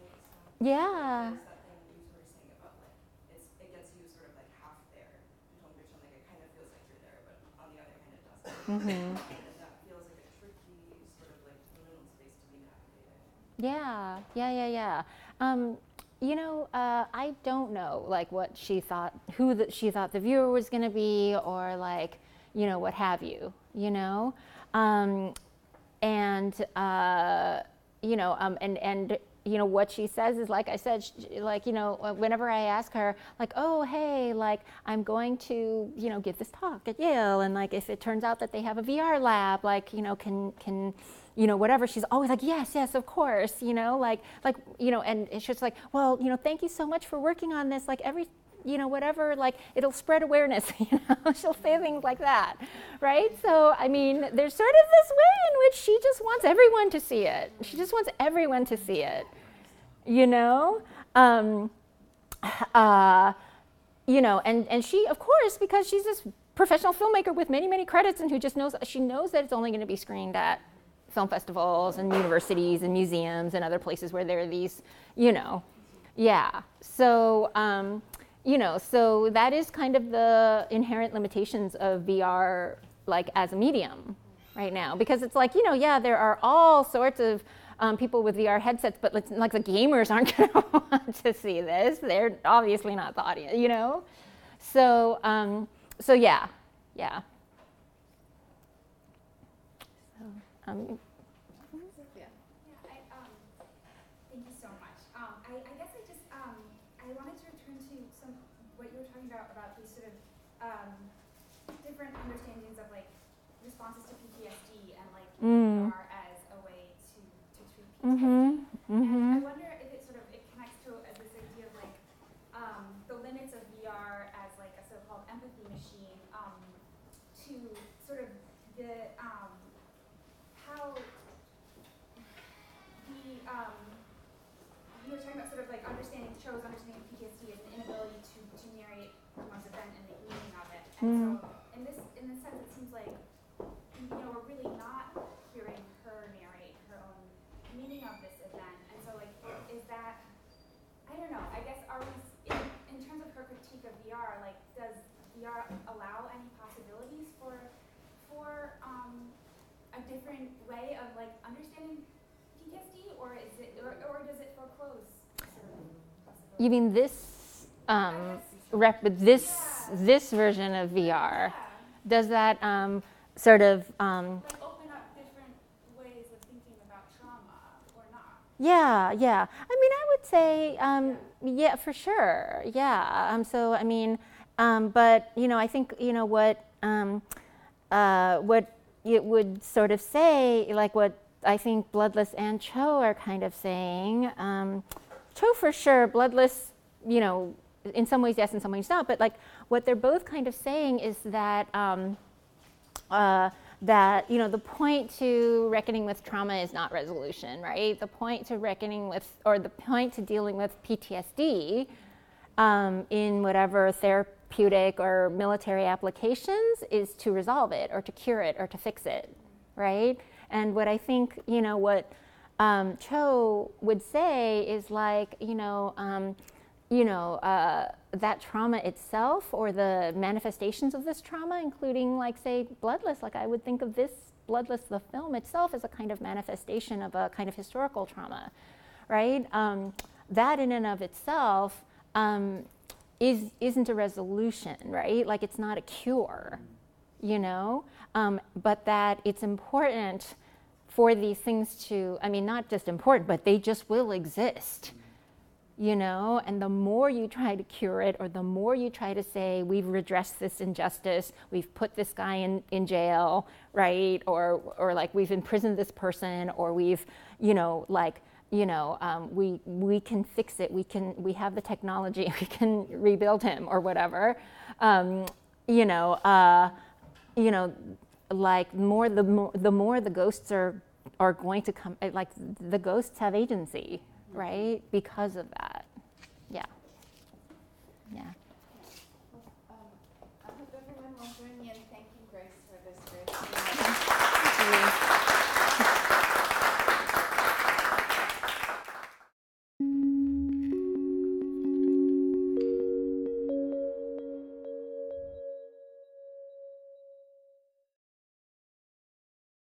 make sense? Yeah. There's that thing you were saying about like it's it gets you sort of like half there. You don't reach like it kind of feels like you're there, but on the other hand it doesn't. Mhm. And that feels like a tricky sort of like liminal space to be navigating. Yeah, yeah, yeah, yeah. Um, you know, uh, I don't know like what she thought, who the, she thought the viewer was going to be, or like, you know, what have you. You know, um, and uh, you know, um, and and you know what she says is like I said, sh like you know, uh, whenever I ask her, like, oh hey, like I'm going to you know give this talk at Yale, and like if it turns out that they have a VR lab, like you know, can can you know whatever she's always like yes yes of course you know like like you know and it's just like well you know thank you so much for working on this like every you know whatever like it'll spread awareness you know she'll say things like that right? So i mean there's sort of this way in which she just wants everyone to see it. She just wants everyone to see it you know? Um, uh, you know and and she of course because she's this professional filmmaker with many many credits and who just knows she knows that it's only going to be screened at film festivals and universities and museums and other places where there are these you know yeah. So um, you know so that is kind of the inherent limitations of vr like as a medium right now because it's like you know yeah there are all sorts of um, people with VR headsets, but like, like the gamers aren't going to want to see this. They're obviously not the audience, you know. So um, so yeah, yeah. So um, Yeah, I, um, thank you so much. Um, I, I guess I just, um, I wanted to return to some, what you were talking about, about these sort of, um, different understandings of like responses to PTSD and like Mm. As a way to, to treat PTSD. mhm, And I wonder if it sort of, it connects to uh, this idea of like, um, the limits of VR as like a so-called empathy machine, um, to sort of the, um, how the, um, you were talking about sort of like understanding, shows understanding PTSD as an inability to, to narrate one's event and the meaning of it. And so, in this, in this sense, it seems like, you know, we're really not hearing her narrate her own meaning of this event. And so, like, is that, I don't know, I guess, are we, s- in, in terms of her critique of VR, like, does VR allow any possibilities for, for, um, a different way of, like, understanding PTSD or is it, or, or does it foreclose sort of possibility? You mean this um, rep, this this version of VR? Yeah, Does that um, sort of um, like open up different ways of thinking about trauma or not? Yeah, yeah. I mean, I would say, um, yeah, for sure. Yeah. Um, so, I mean, um, but you know, I think you know what um, uh, what it would sort of say, like what I think Bloodless and Cho are kind of saying. Um, Cho for sure, Bloodless, you know, in some ways yes, in some ways not. But like what they're both kind of saying is that. Um, uh, that you know the point to reckoning with trauma is not resolution right the point to reckoning with or the point to dealing with ptsd um, in whatever therapeutic or military applications is to resolve it or to cure it or to fix it right and what i think you know what um, cho would say is like you know um, you know, uh, that trauma itself or the manifestations of this trauma, including, like, say, Bloodless, like I would think of this Bloodless, the film itself, as a kind of manifestation of a kind of historical trauma, right? Um, that in and of itself um, is, isn't a resolution, right? Like, it's not a cure, you know? Um, but that it's important for these things to, I mean, not just important, but they just will exist you know and the more you try to cure it or the more you try to say we've redressed this injustice we've put this guy in, in jail right or or like we've imprisoned this person or we've you know like you know um, we we can fix it we can we have the technology we can rebuild him or whatever um, you know uh, you know like more the more the more the ghosts are are going to come like the ghosts have agency right? Because of that. Yeah. Yeah.